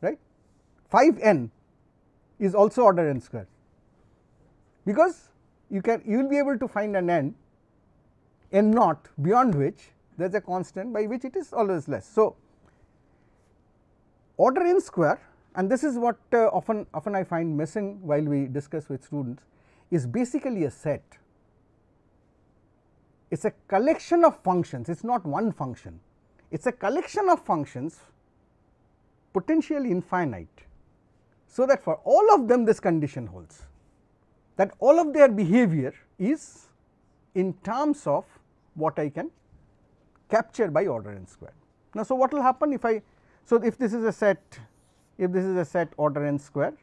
right 5 n is also order n square because you can you will be able to find an n n naught beyond which there is a constant by which it is always less. So, order n square and this is what uh, often often I find missing while we discuss with students is basically a set. It is a collection of functions, it is not one function it is a collection of functions potentially infinite. So, that for all of them this condition holds that all of their behavior is in terms of what I can capture by order n square. Now, so what will happen if I so if this is a set if this is a set order n square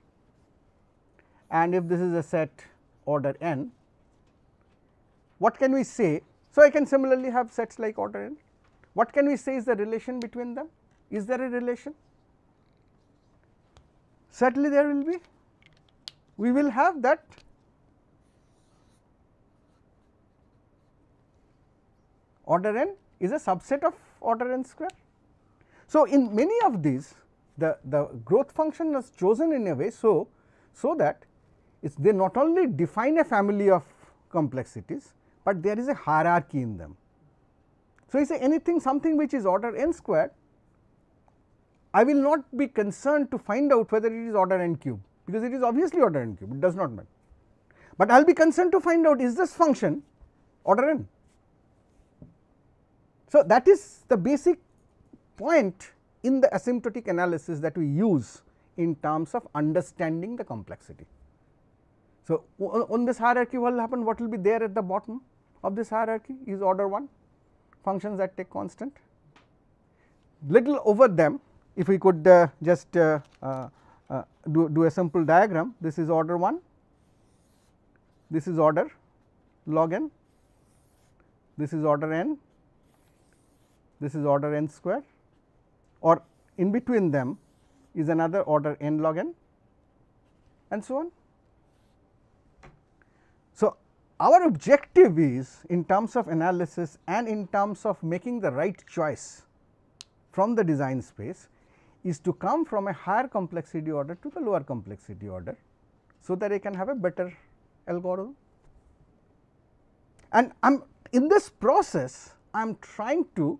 and if this is a set order n what can we say so I can similarly have sets like order n what can we say is the relation between them? Is there a relation? Certainly there will be. We will have that order n is a subset of order n square. So, in many of these the, the growth function is chosen in a way so, so that they not only define a family of complexities, but there is a hierarchy in them. So, you say anything something which is order n squared, I will not be concerned to find out whether it is order n cube, because it is obviously order n cube, it does not matter. But I will be concerned to find out is this function order n. So, that is the basic point in the asymptotic analysis that we use in terms of understanding the complexity. So, on this hierarchy what will happen, what will be there at the bottom of this hierarchy is order 1 functions that take constant. Little over them if we could uh, just uh, uh, uh, do, do a simple diagram this is order 1, this is order log n, this is order n, this is order n square or in between them is another order n log n and so on. So, our objective is in terms of analysis and in terms of making the right choice from the design space is to come from a higher complexity order to the lower complexity order. So, that I can have a better algorithm and I am in this process I am trying to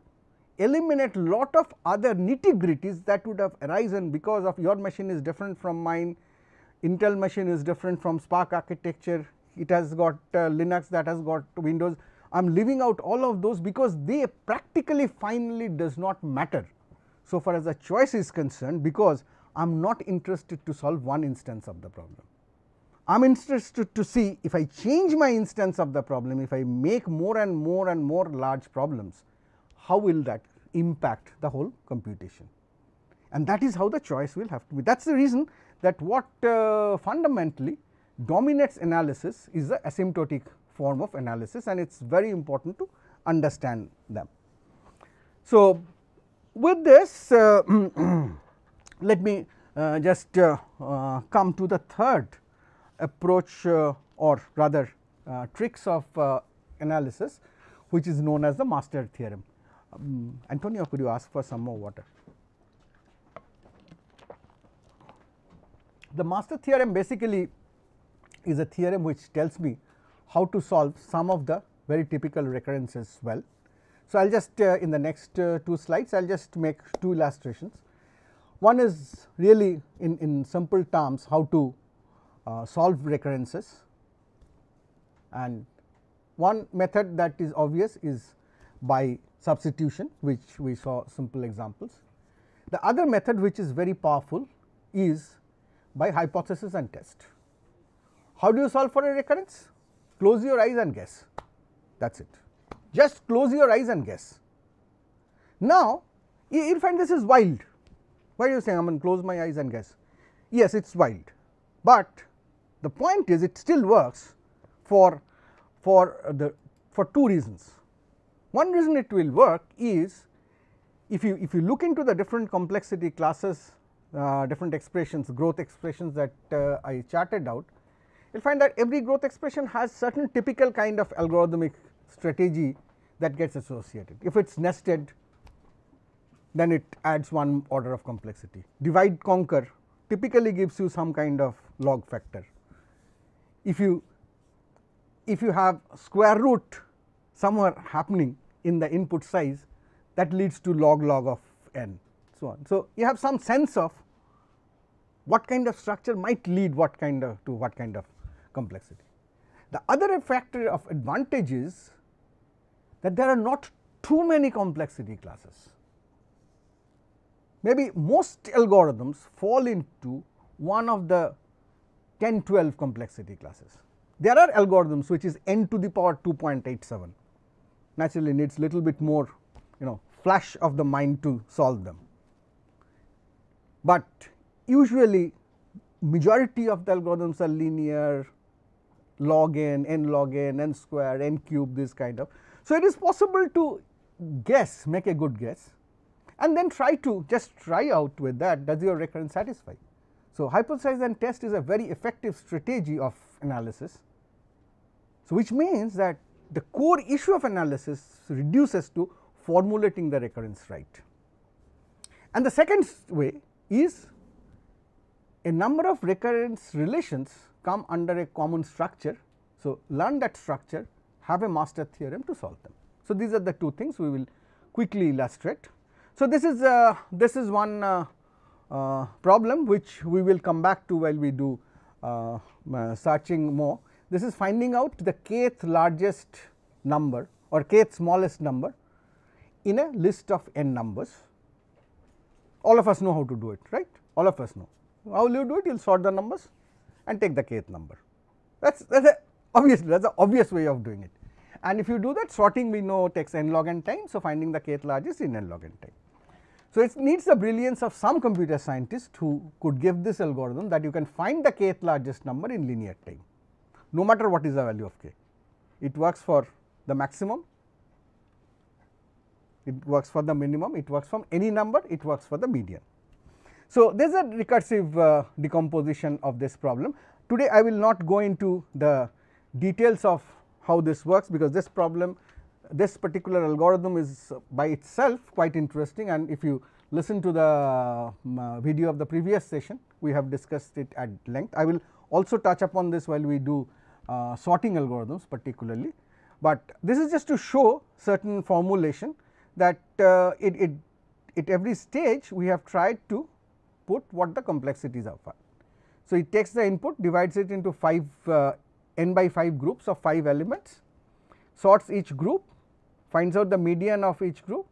eliminate lot of other nitty gritties that would have arisen because of your machine is different from mine, Intel machine is different from SPARC architecture, it has got uh, Linux that has got Windows. I am leaving out all of those because they practically finally does not matter so far as the choice is concerned because I am not interested to solve one instance of the problem. I am interested to see if I change my instance of the problem, if I make more and more and more large problems, how will that impact the whole computation and that is how the choice will have to be. That is the reason that what uh, fundamentally dominates analysis is the asymptotic form of analysis and it is very important to understand them. So, with this uh, let me uh, just uh, uh, come to the third approach uh, or rather tricks of analysis which is known as the master theorem. Um, Antonio, could you ask for some more water? The master theorem basically is a theorem which tells me how to solve some of the very typical recurrences well. So, I will just uh, in the next uh, two slides I will just make two illustrations. One is really in, in simple terms how to uh, solve recurrences and one method that is obvious is by substitution which we saw simple examples. The other method which is very powerful is by hypothesis and test. How do you solve for a recurrence? Close your eyes and guess that is it. Just close your eyes and guess. Now, you will find this is wild. Why are you saying I am going to close my eyes and guess? Yes, it is wild, but the point is it still works for for the for two reasons. One reason it will work is if you if you look into the different complexity classes, uh, different expressions, growth expressions that uh, I charted out, will find that every growth expression has certain typical kind of algorithmic strategy that gets associated. If it is nested, then it adds one order of complexity. Divide conquer typically gives you some kind of log factor. If you if you have square root somewhere happening in the input size that leads to log log of n so on. So, you have some sense of what kind of structure might lead what kind of to what kind of complexity. The other factor of advantage is that there are not too many complexity classes. Maybe most algorithms fall into one of the 10 12 complexity classes. There are algorithms which is n to the power 2.87 naturally needs little bit more you know flash of the mind to solve them. But usually majority of the algorithms are linear log n, n log n, n square, n cube this kind of. So, it is possible to guess make a good guess and then try to just try out with that does your recurrence satisfy. So, hypothesize and test is a very effective strategy of analysis. So, which means that the core issue of analysis reduces to formulating the recurrence right. And the second way is a number of recurrence relations come under a common structure. So, learn that structure have a master theorem to solve them. So, these are the two things we will quickly illustrate. So, this is uh, this is one uh, uh, problem which we will come back to while we do uh, uh, searching more. This is finding out the kth largest number or kth smallest number in a list of n numbers. All of us know how to do it right, all of us know. How will you do it? You will sort the numbers and take the kth number. That is that is obviously that is the obvious way of doing it. And if you do that sorting we know takes n log n time. So, finding the kth largest in n log n time. So, it needs the brilliance of some computer scientist who could give this algorithm that you can find the kth largest number in linear time no matter what is the value of k. It works for the maximum, it works for the minimum, it works from any number, it works for the median. So, there is a recursive uh, decomposition of this problem. Today, I will not go into the details of how this works because this problem this particular algorithm is by itself quite interesting and if you listen to the um, uh, video of the previous session we have discussed it at length. I will also touch upon this while we do uh, sorting algorithms particularly, but this is just to show certain formulation that uh, it, it, at every stage we have tried to put what the complexities are. So, it takes the input divides it into 5 uh, n by 5 groups of 5 elements, sorts each group, finds out the median of each group,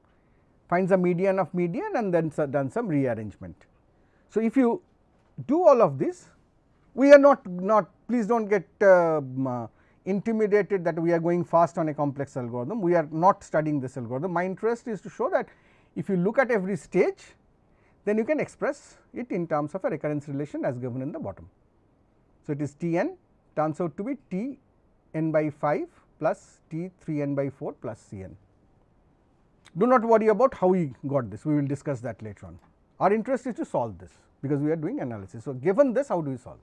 finds the median of median and then done some rearrangement. So, if you do all of this, we are not not please do not get uh, uh, intimidated that we are going fast on a complex algorithm. We are not studying this algorithm. My interest is to show that if you look at every stage, then you can express it in terms of a recurrence relation as given in the bottom. So, it is T n turns out to be T n by 5 plus T 3 n by 4 plus C n. Do not worry about how we got this, we will discuss that later on. Our interest is to solve this because we are doing analysis. So, given this how do we solve?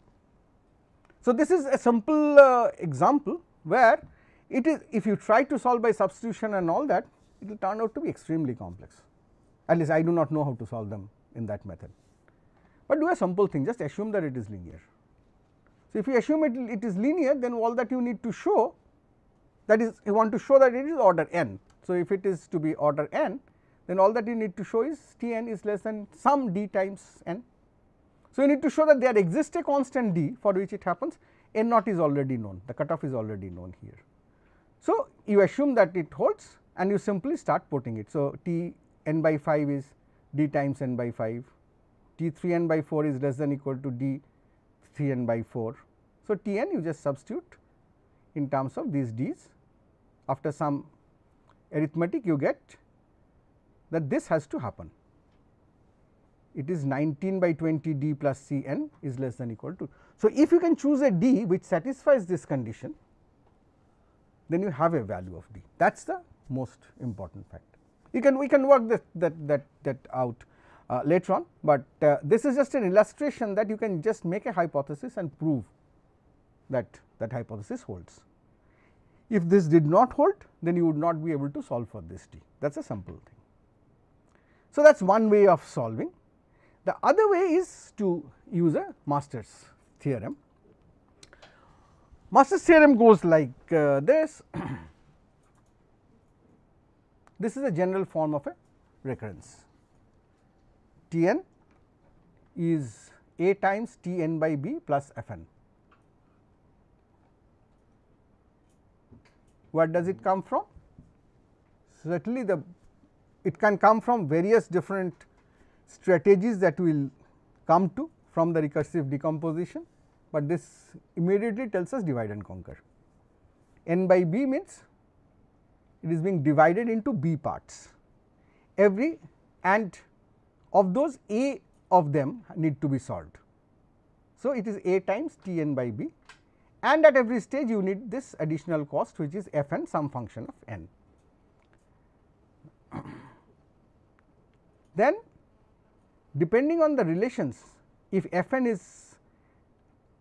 So, this is a simple uh, example where it is if you try to solve by substitution and all that it will turn out to be extremely complex at least I do not know how to solve them in that method. But do a simple thing just assume that it is linear. So, if you assume it, it is linear then all that you need to show that is you want to show that it is order n. So, if it is to be order n then all that you need to show is T n is less than some d times n so, you need to show that there exists a constant d for which it happens n naught is already known the cutoff is already known here. So, you assume that it holds and you simply start putting it. So, T n by 5 is d times n by 5, T 3 n by 4 is less than equal to d 3 n by 4. So, T n you just substitute in terms of these d's after some arithmetic you get that this has to happen it is 19 by 20 d plus C n is less than equal to. So, if you can choose a d which satisfies this condition, then you have a value of d that is the most important fact. You can we can work that that that, that out uh, later on, but uh, this is just an illustration that you can just make a hypothesis and prove that that hypothesis holds. If this did not hold, then you would not be able to solve for this t. that is a simple thing. So, that is one way of solving. The other way is to use a Master's theorem. Master's theorem goes like uh, this. this is a general form of a recurrence. T n is a times T n by b plus f n. Where does it come from? Certainly, the it can come from various different strategies that will come to from the recursive decomposition, but this immediately tells us divide and conquer. n by b means it is being divided into b parts. Every and of those a of them need to be solved. So, it is a times T n by b and at every stage you need this additional cost which is f n some function of n. then depending on the relations if f n is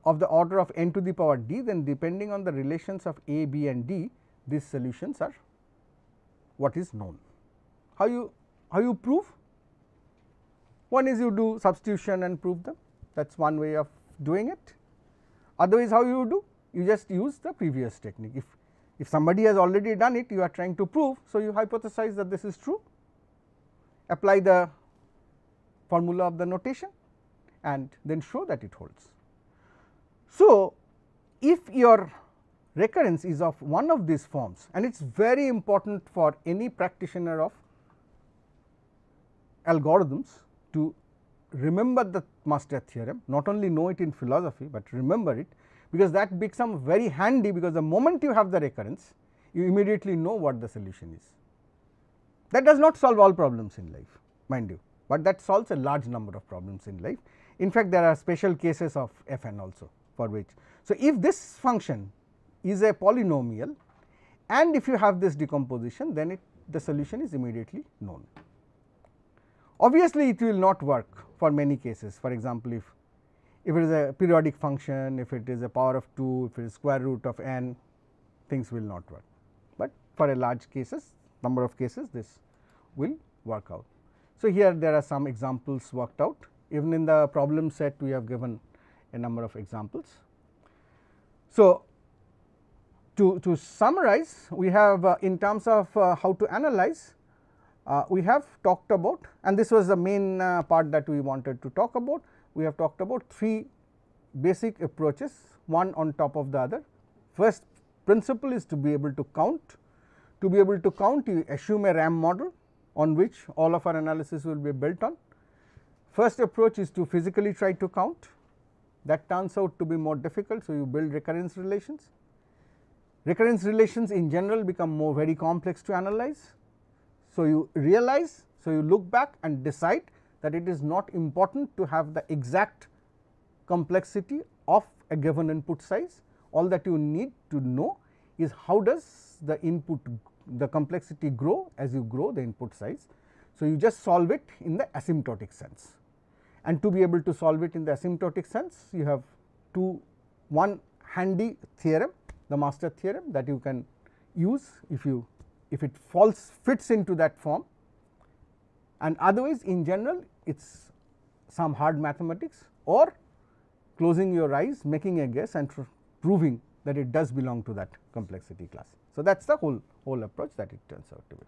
of the order of n to the power d then depending on the relations of a, b and d these solutions are what is known. How you how you prove? One is you do substitution and prove them that is one way of doing it. Otherwise, how you do? You just use the previous technique. If if somebody has already done it, you are trying to prove. So, you hypothesize that this is true, apply the formula of the notation and then show that it holds. So, if your recurrence is of one of these forms and it is very important for any practitioner of algorithms to remember the master theorem not only know it in philosophy, but remember it because that becomes very handy because the moment you have the recurrence you immediately know what the solution is. That does not solve all problems in life mind you, but that solves a large number of problems in life. In fact, there are special cases of f n also for which. So, if this function is a polynomial and if you have this decomposition then it the solution is immediately known. Obviously, it will not work for many cases for example, if if it is a periodic function, if it is a power of 2, if it is square root of n, things will not work, but for a large cases number of cases this will work out. So, here there are some examples worked out even in the problem set we have given a number of examples. So, to, to summarize we have uh, in terms of uh, how to analyze uh, we have talked about and this was the main uh, part that we wanted to talk about. We have talked about three basic approaches one on top of the other. First principle is to be able to count. To be able to count you assume a RAM model on which all of our analysis will be built on. First approach is to physically try to count that turns out to be more difficult. So, you build recurrence relations. Recurrence relations in general become more very complex to analyze. So, you realize, so you look back and decide that it is not important to have the exact complexity of a given input size. All that you need to know is how does the input the complexity grow as you grow the input size. So, you just solve it in the asymptotic sense and to be able to solve it in the asymptotic sense you have two one handy theorem the master theorem that you can use if you if it falls fits into that form and otherwise in general it is some hard mathematics or closing your eyes making a guess and proving that it does belong to that complexity class. So, that is the whole whole approach that it turns out to be.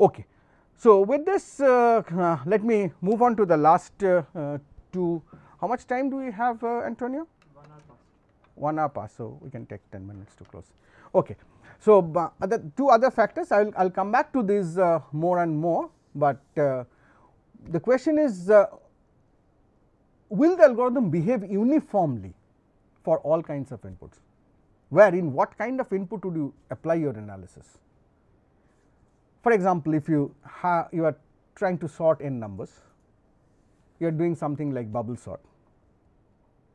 Okay. So, with this uh, uh, let me move on to the last uh, uh two how much time do we have uh, Antonio? One hour past. So, we can take 10 minutes to close. Okay. So, the two other factors I will I will come back to these uh, more and more, but the question is will the algorithm behave uniformly for all kinds of inputs, where in what kind of input would you apply your analysis. For example, if you you are trying to sort n numbers, you are doing something like bubble sort.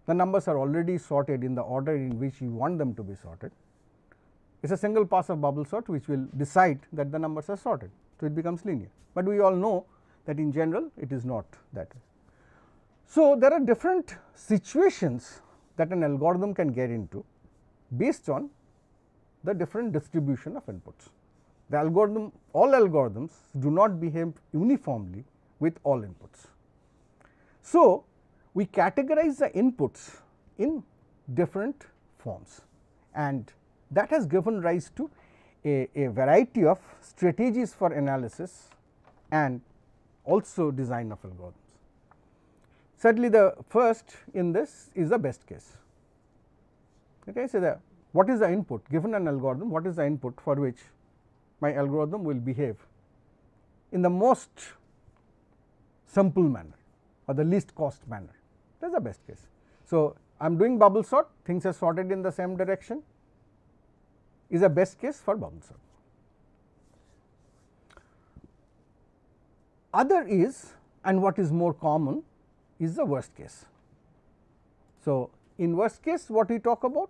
The numbers are already sorted in the order in which you want them to be sorted. It is a single pass of bubble sort which will decide that the numbers are sorted. So, it becomes linear, but we all know that in general it is not that way. So, there are different situations that an algorithm can get into based on the different distribution of inputs. The algorithm all algorithms do not behave uniformly with all inputs. So, we categorize the inputs in different forms and that has given rise to a, a variety of strategies for analysis and also design of algorithms. Certainly, the first in this is the best case. Okay, so, the what is the input given an algorithm what is the input for which my algorithm will behave in the most simple manner or the least cost manner that is the best case. So, I am doing bubble sort things are sorted in the same direction is a best case for bubble sort. Other is and what is more common is the worst case. So, in worst case what we talk about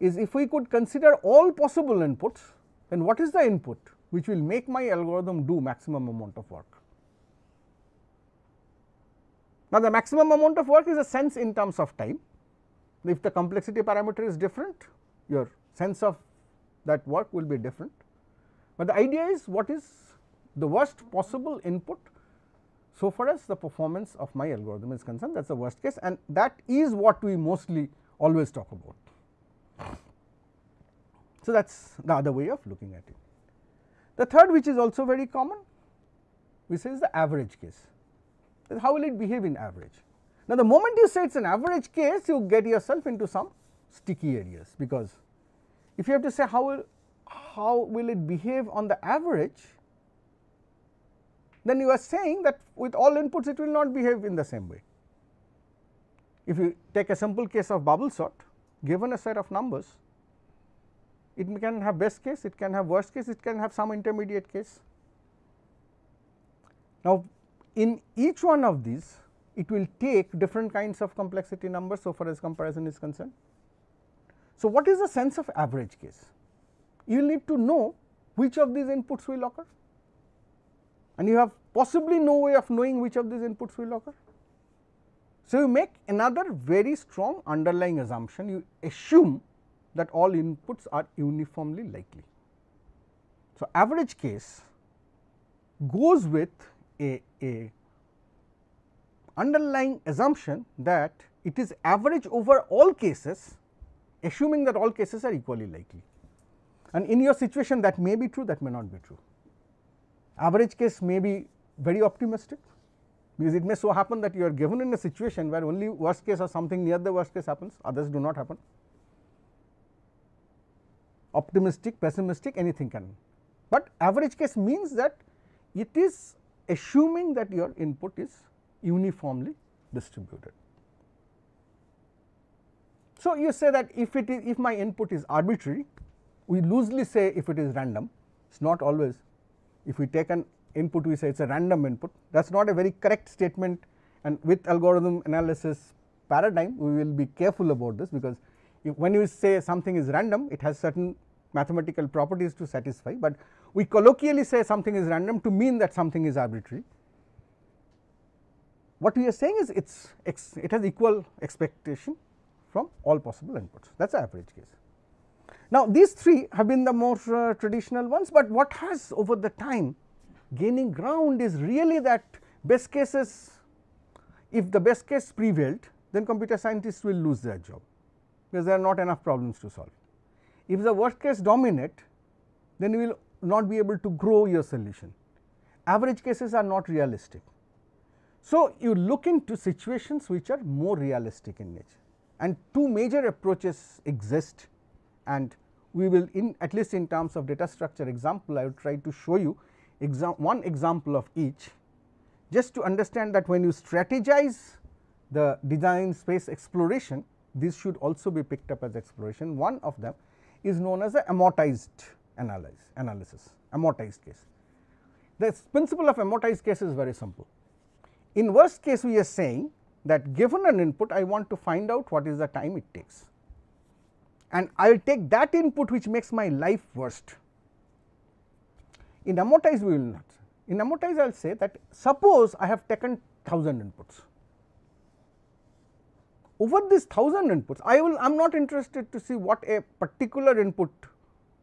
is if we could consider all possible inputs then what is the input which will make my algorithm do maximum amount of work. Now, the maximum amount of work is a sense in terms of time. If the complexity parameter is different, your sense of that work will be different, but the idea is what is the worst possible input so far as the performance of my algorithm is concerned that is the worst case and that is what we mostly always talk about. So, that is the other way of looking at it. The third which is also very common we say is the average case how will it behave in average. Now, the moment you say it is an average case you get yourself into some sticky areas because if you have to say how will, how will it behave on the average then you are saying that with all inputs it will not behave in the same way. If you take a simple case of bubble sort given a set of numbers it can have best case, it can have worst case, it can have some intermediate case. Now, in each one of these it will take different kinds of complexity numbers so far as comparison is concerned. So, what is the sense of average case? You will need to know which of these inputs will occur and you have possibly no way of knowing which of these inputs will occur. So, you make another very strong underlying assumption you assume that all inputs are uniformly likely. So, average case goes with a, a underlying assumption that it is average over all cases assuming that all cases are equally likely and in your situation that may be true that may not be true. Average case may be very optimistic because it may so happen that you are given in a situation where only worst case or something near the worst case happens others do not happen. Optimistic, pessimistic anything can, but average case means that it is assuming that your input is uniformly distributed. So, you say that if it is if my input is arbitrary, we loosely say if it is random, it is not always. If we take an input we say it is a random input, that is not a very correct statement and with algorithm analysis paradigm we will be careful about this because if when you say something is random it has certain mathematical properties to satisfy, but we colloquially say something is random to mean that something is arbitrary. What we are saying is it's it has equal expectation from all possible inputs that is the average case. Now, these three have been the more uh, traditional ones, but what has over the time gaining ground is really that best cases if the best case prevailed then computer scientists will lose their job because there are not enough problems to solve. If the worst case dominate then you will not be able to grow your solution. Average cases are not realistic. So, you look into situations which are more realistic in nature and two major approaches exist and we will in at least in terms of data structure example I will try to show you exam one example of each just to understand that when you strategize the design space exploration this should also be picked up as exploration one of them is known as the amortized analysis analysis amortized case. The principle of amortized case is very simple. In worst case we are saying that given an input I want to find out what is the time it takes and I will take that input which makes my life worst. In amortized we will not. In amortized I will say that suppose I have taken 1000 inputs. Over this 1000 inputs I will I am not interested to see what a particular input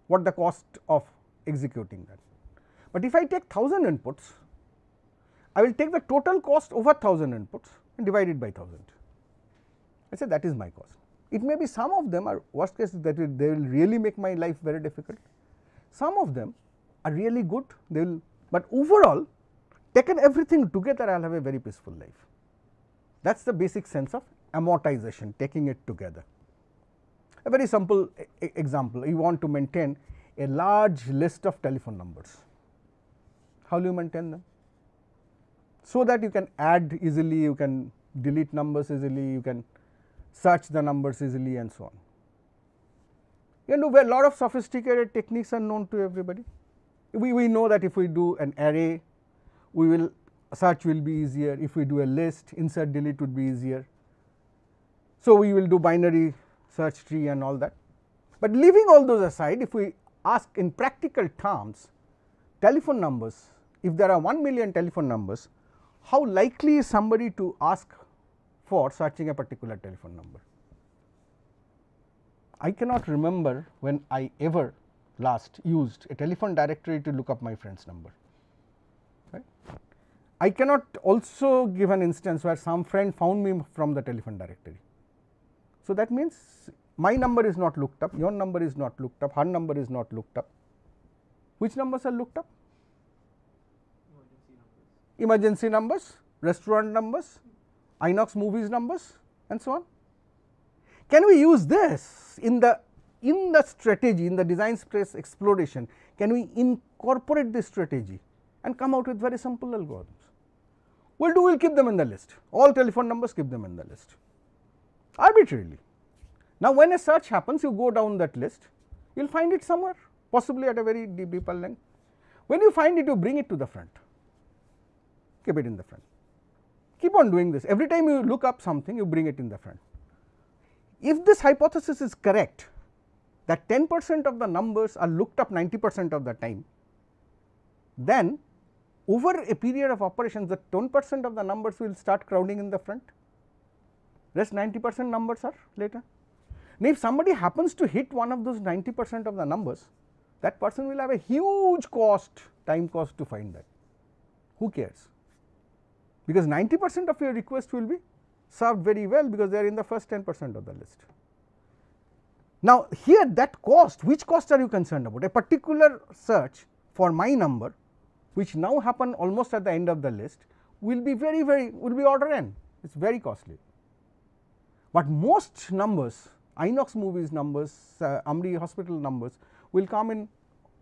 what the cost of executing that. But if I take 1000 inputs I will take the total cost over 1000 inputs and divide it by 1000. I say that is my cost. It may be some of them are worst case that they will really make my life very difficult. Some of them are really good, they will, but overall taken everything together I will have a very peaceful life. That is the basic sense of amortization, taking it together. A very simple example, you want to maintain a large list of telephone numbers. How do you maintain them? So that you can add easily, you can delete numbers easily, you can search the numbers easily and so on. You know, a lot of sophisticated techniques are known to everybody. We, we know that if we do an array, we will search will be easier. If we do a list, insert delete would be easier. So, we will do binary search tree and all that. But leaving all those aside, if we ask in practical terms telephone numbers, if there are 1 million telephone numbers, how likely is somebody to ask for searching a particular telephone number? I cannot remember when I ever last used a telephone directory to look up my friend's number. Right? I cannot also give an instance where some friend found me from the telephone directory. So, that means my number is not looked up, your number is not looked up, her number is not looked up. Which numbers are looked up? Emergency numbers, Emergency numbers restaurant numbers, Inox movies numbers and so on. Can we use this in the in the strategy in the design space exploration can we incorporate this strategy and come out with very simple algorithms. We will do we will keep them in the list all telephone numbers keep them in the list arbitrarily. Now, when a search happens you go down that list you will find it somewhere possibly at a very deep deeper length. When you find it you bring it to the front keep it in the front keep on doing this every time you look up something you bring it in the front. If this hypothesis is correct that 10 percent of the numbers are looked up 90 percent of the time, then over a period of operations the 10 percent of the numbers will start crowding in the front, rest 90 percent numbers are later. Now, if somebody happens to hit one of those 90 percent of the numbers, that person will have a huge cost, time cost to find that. Who cares? Because 90 percent of your request will be served very well because they are in the first 10 percent of the list. Now, here that cost, which cost are you concerned about? A particular search for my number, which now happen almost at the end of the list, will be very, very, will be order n, it is very costly. But most numbers, Inox movies numbers, uh, Amri hospital numbers will come in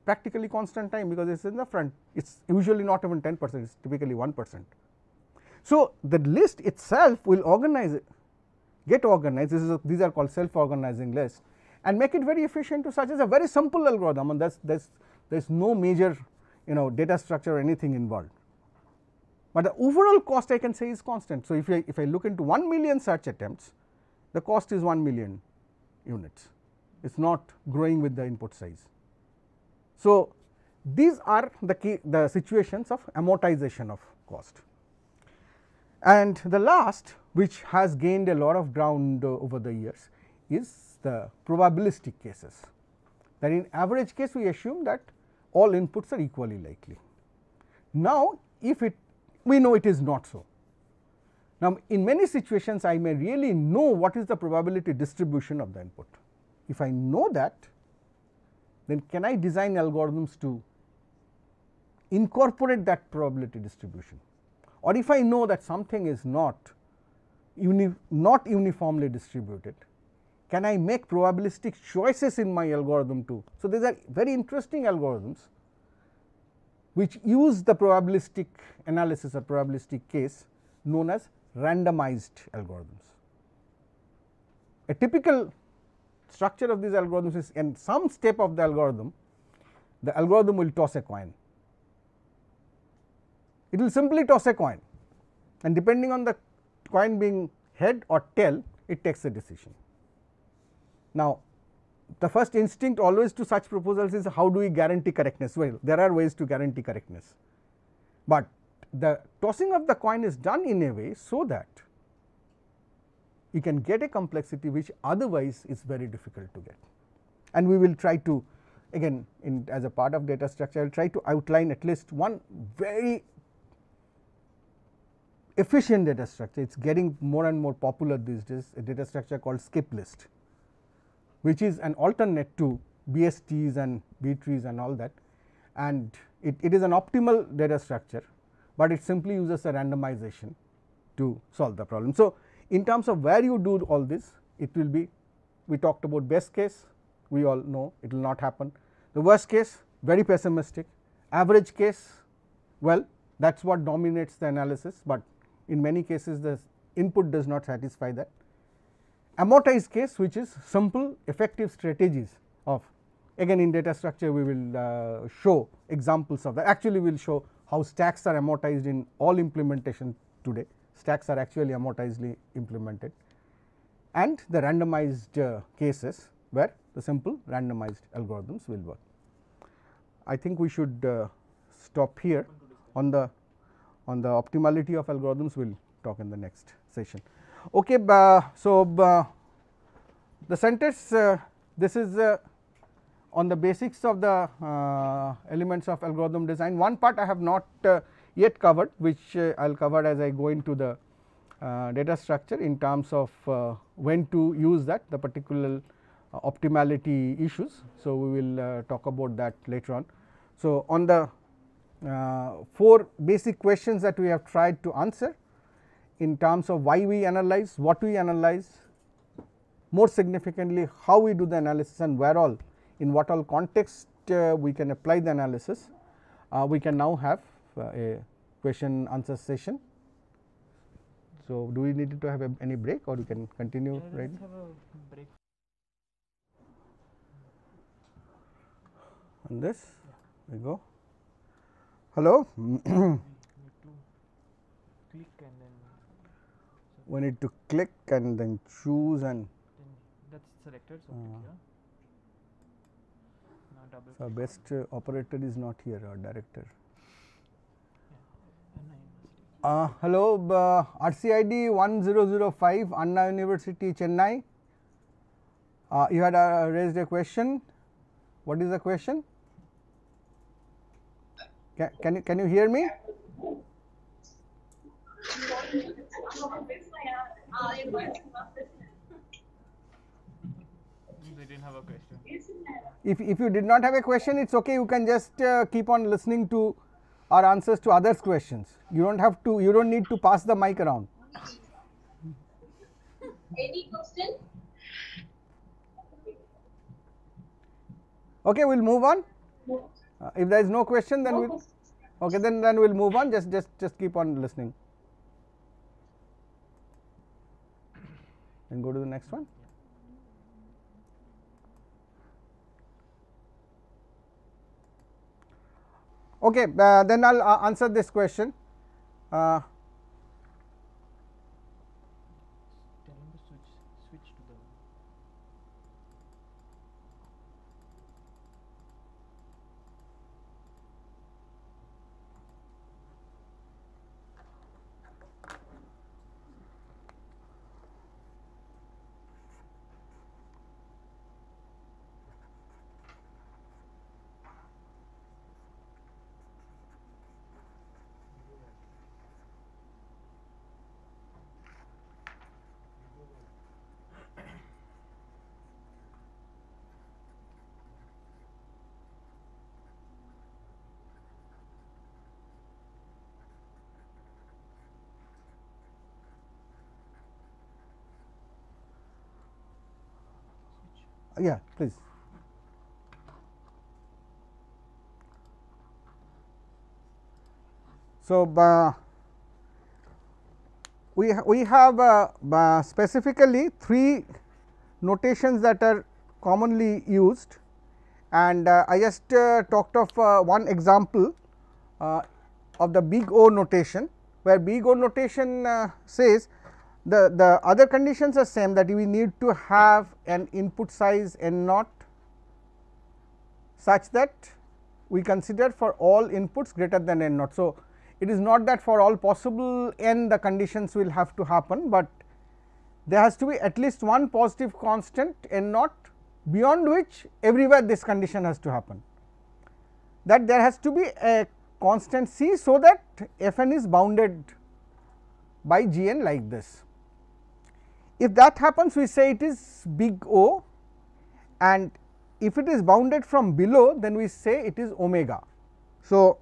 practically constant time because it is in the front, it is usually not even 10 percent, it is typically 1 percent. So, the list itself will organize, it, get organized, this is a, these are called self organizing lists and make it very efficient to such as a very simple algorithm and there's there's no major you know data structure or anything involved. But the overall cost I can say is constant. So, if I if I look into 1 million search attempts, the cost is 1 million units, it is not growing with the input size. So, these are the key the situations of amortization of cost. And the last which has gained a lot of ground uh, over the years is the probabilistic cases that in average case we assume that all inputs are equally likely. Now, if it we know it is not so. Now, in many situations I may really know what is the probability distribution of the input. If I know that then can I design algorithms to incorporate that probability distribution or if I know that something is not uni not uniformly distributed can I make probabilistic choices in my algorithm too. So, these are very interesting algorithms which use the probabilistic analysis or probabilistic case known as randomized algorithms. A typical structure of these algorithms is in some step of the algorithm, the algorithm will toss a coin. It will simply toss a coin and depending on the coin being head or tail, it takes a decision. Now, the first instinct always to such proposals is how do we guarantee correctness? Well, there are ways to guarantee correctness, but the tossing of the coin is done in a way so that you can get a complexity which otherwise is very difficult to get. And we will try to again in as a part of data structure I will try to outline at least one very efficient data structure. It is getting more and more popular these days a data structure called skip list which is an alternate to BSTs and B trees and all that and it, it is an optimal data structure, but it simply uses a randomization to solve the problem. So, in terms of where you do all this it will be we talked about best case we all know it will not happen. The worst case very pessimistic, average case well that is what dominates the analysis, but in many cases the input does not satisfy that amortized case which is simple effective strategies of again in data structure we will uh, show examples of that actually we will show how stacks are amortized in all implementation today stacks are actually amortizedly implemented and the randomized uh, cases where the simple randomized algorithms will work. I think we should uh, stop here on the on the optimality of algorithms we will talk in the next session. Okay, so the sentence uh, this is uh, on the basics of the uh, elements of algorithm design. One part I have not uh, yet covered which uh, I will cover as I go into the uh, data structure in terms of when to use that the particular optimality issues. So, we will talk about that later on. So, on the uh, four basic questions that we have tried to answer in terms of why we analyze, what we analyze, more significantly how we do the analysis and where all in what all context uh, we can apply the analysis, uh, we can now have uh, a question answer session. So, do we need to have a, any break or we can continue yeah, right? Have a break. On this yeah. we go. Hello. click and then we need to click and then choose and then that's selected so Uh. Yeah. double so best uh, operator is not here or director. on Anna University. Uh, hello, uh, RCID 1005 Anna University Chennai. Uh, you had uh, raised a question. What is the question? Can, can you can you hear me? They didn't have a question. If if you did not have a question, it's okay. You can just uh, keep on listening to our answers to others' questions. You don't have to. You don't need to pass the mic around. Any question? Okay, we'll move on. Uh, if there is no question, then we'll. Okay, then then we'll move on. Just just just keep on listening. And go to the next one. Okay, uh, then I'll uh, answer this question. Uh, Tell him to switch switch to the yeah, please. So, uh, we we have uh, uh, specifically three notations that are commonly used and uh, I just uh, talked of uh, one example of the big O notation where big O notation says the, the other conditions are same that we need to have an input size n naught such that we consider for all inputs greater than n naught. So, it is not that for all possible n the conditions will have to happen, but there has to be at least one positive constant n naught beyond which everywhere this condition has to happen. That there has to be a constant c, so that f n is bounded by g n like this. If that happens we say it is big O and if it is bounded from below then we say it is omega. So,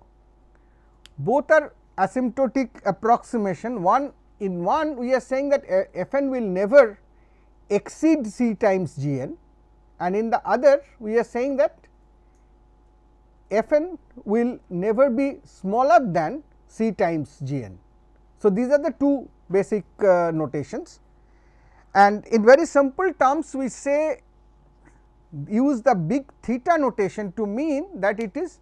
both are asymptotic approximation one in one we are saying that uh, f n will never exceed c times g n and in the other we are saying that f n will never be smaller than c times g n. So, these are the two basic uh, notations and in very simple terms we say use the big theta notation to mean that it is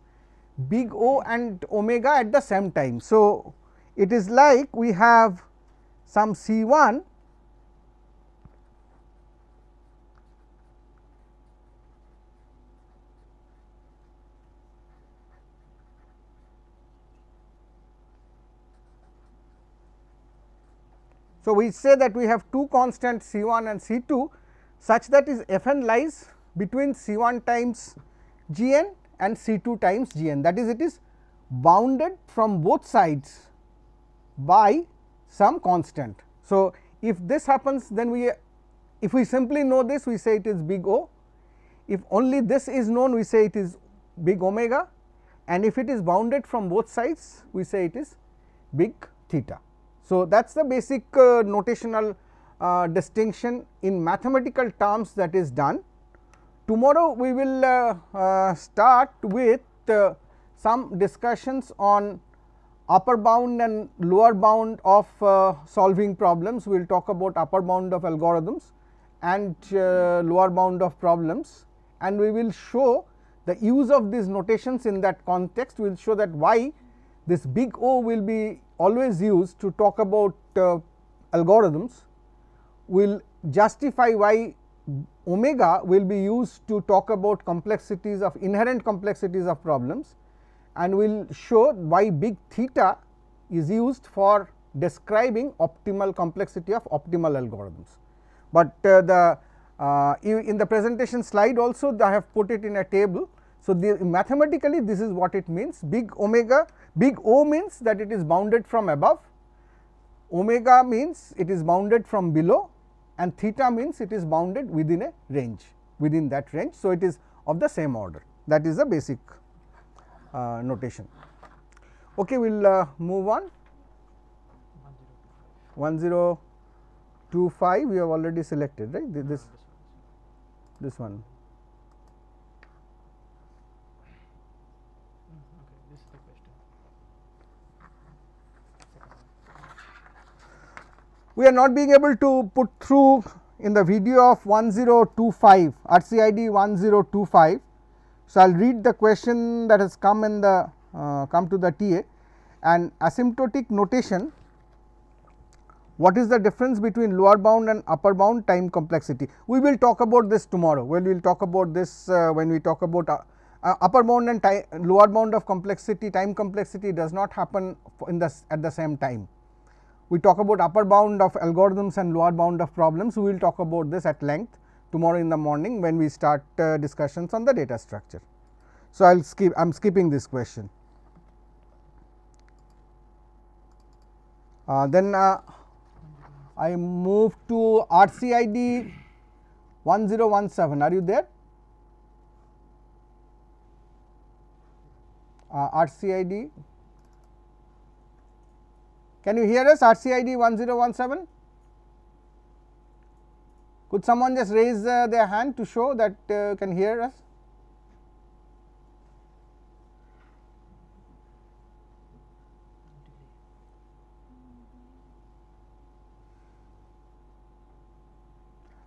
big O and omega at the same time. So, it is like we have some C 1 So, we say that we have two constants C 1 and C 2 such that is f n lies between C 1 times g n and C 2 times g n that is it is bounded from both sides by some constant. So, if this happens then we if we simply know this we say it is big O, if only this is known we say it is big omega and if it is bounded from both sides we say it is big theta. So, that is the basic uh, notational uh, distinction in mathematical terms that is done. Tomorrow we will uh, uh start with uh, some discussions on upper bound and lower bound of uh, solving problems. We will talk about upper bound of algorithms and lower bound of problems and we will show the use of these notations in that context. We will show that why this big O will be always used to talk about uh, algorithms will justify why omega will be used to talk about complexities of inherent complexities of problems and will show why big theta is used for describing optimal complexity of optimal algorithms. But uh, the Uh, in the presentation slide also I have put it in a table. So, the mathematically this is what it means big omega big O means that it is bounded from above, omega means it is bounded from below and theta means it is bounded within a range within that range. So, it is of the same order. That is the basic uh, notation. Okay, we will uh, move on. 1025 we have already selected right? This this one Okay, this is the question. We are not being able to put through in the video of 1025 RCID 1025. So, I will read the question that has come in the uh, come to the TA and asymptotic notation what is the difference between lower bound and upper bound time complexity. We will talk about this tomorrow when we will talk about this uh, when we talk about uh, uh, upper bound and lower bound of complexity time complexity does not happen in the at the same time we talk about upper bound of algorithms and lower bound of problems. We will talk about this at length tomorrow in the morning when we start uh, discussions on the data structure. So, I will skip I am skipping this question. Uh, then uh, I move to RCID 1017 are you there? Uh, RCID can you hear us RCID 1017? Could someone just raise uh, their hand to show that uh, can hear us?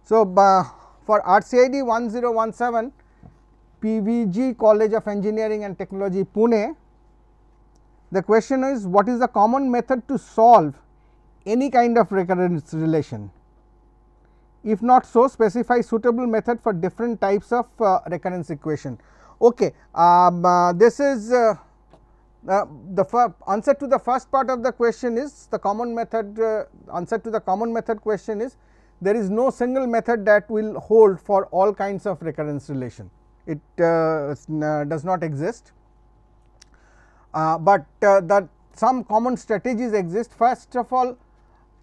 So, uh, for RCID 1017 PVG College of Engineering and Technology Pune the question is what is the common method to solve any kind of recurrence relation? If not so specify suitable method for different types of uh, recurrence equation. Okay. Um, uh, this is uh, uh, the answer to the first part of the question is the common method uh, answer to the common method question is there is no single method that will hold for all kinds of recurrence relation. It uh, does not exist. Uh, but uh, that some common strategies exist. First of all,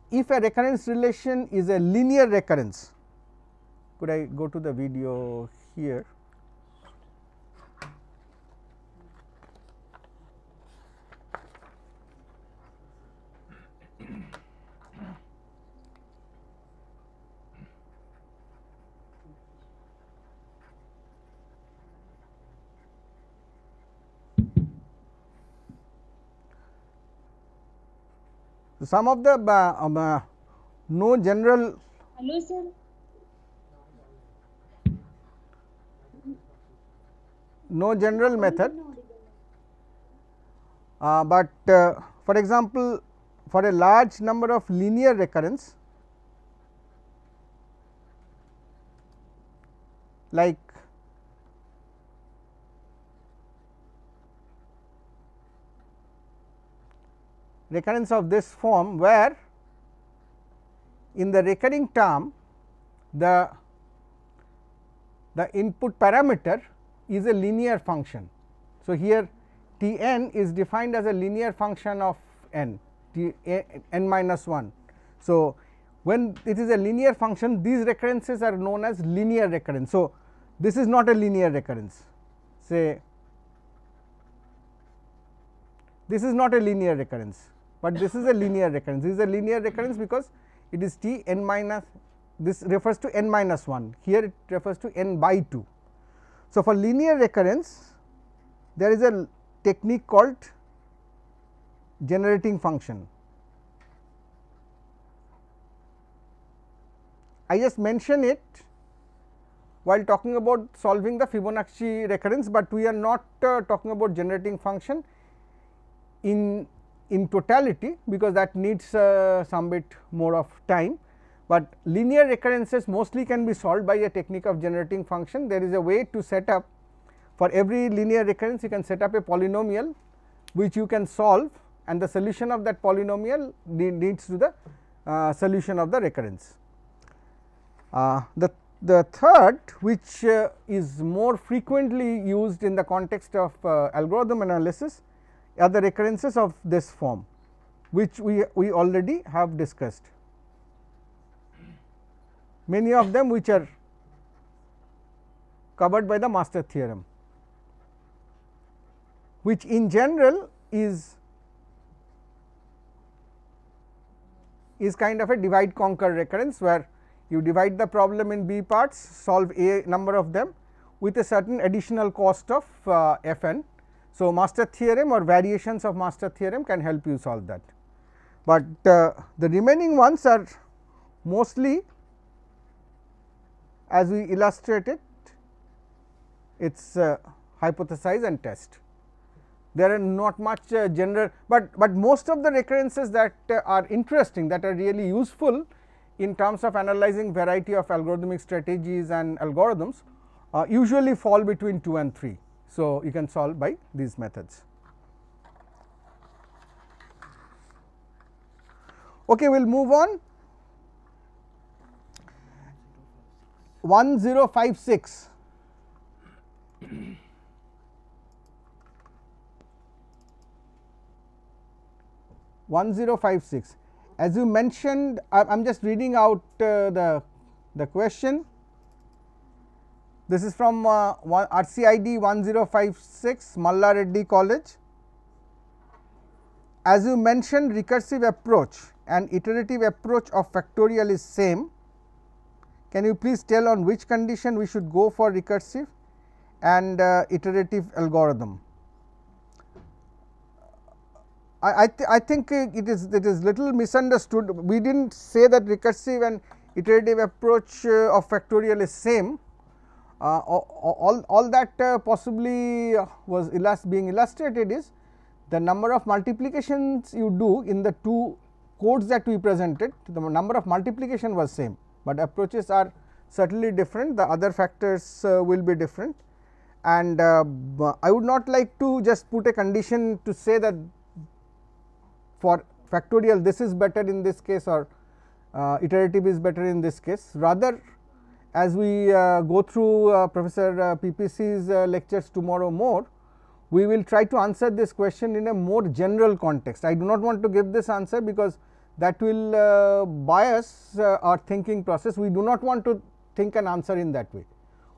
if a recurrence relation is a linear recurrence, could I go to the video here? Some of the um, uh, no general Hello, sir. no general method, uh, but uh, for example, for a large number of linear recurrence like recurrence of this form where in the recurring term the the input parameter is a linear function. So, here T n is defined as a linear function of n T n minus 1. So, when it is a linear function these recurrences are known as linear recurrence. So, this is not a linear recurrence say this is not a linear recurrence, but this is a linear recurrence. This is a linear recurrence because it is t n minus this refers to n minus 1 here it refers to n by 2. So, for linear recurrence there is a technique called generating function. I just mention it while talking about solving the Fibonacci recurrence, but we are not uh, talking about generating function in in totality because that needs uh, some bit more of time, but linear recurrences mostly can be solved by a technique of generating function. There is a way to set up for every linear recurrence you can set up a polynomial which you can solve and the solution of that polynomial leads to the uh, solution of the recurrence. Uh, the the third which uh, is more frequently used in the context of uh, algorithm analysis are the recurrences of this form which we, we already have discussed. Many of them which are covered by the master theorem which in general is is kind of a divide conquer recurrence where you divide the problem in b parts solve a number of them with a certain additional cost of uh, f n. So, master theorem or variations of master theorem can help you solve that, but uh, the remaining ones are mostly as we illustrated it is uh, hypothesize and test there are not much uh, general, but, but most of the recurrences that uh, are interesting that are really useful in terms of analyzing variety of algorithmic strategies and algorithms uh, usually fall between 2 and 3. So, you can solve by these methods. Okay, we will move on 1056 1056. As you mentioned, I am just reading out uh, the, the question. This is from uh, RCID 1056 Malla Reddy College. As you mentioned recursive approach and iterative approach of factorial is same. Can you please tell on which condition we should go for recursive and uh, iterative algorithm? I, th I think it is it is little misunderstood. We did not say that recursive and iterative approach uh, of factorial is same. Uh, all, all that uh, possibly was illust being illustrated is the number of multiplications you do in the two codes that we presented the number of multiplication was same, but approaches are certainly different the other factors uh, will be different and uh, I would not like to just put a condition to say that for factorial this is better in this case or uh, iterative is better in this case. Rather as we uh, go through uh, Professor uh, PPC's uh, lectures tomorrow more, we will try to answer this question in a more general context. I do not want to give this answer because that will uh, bias our thinking process. We do not want to think an answer in that way.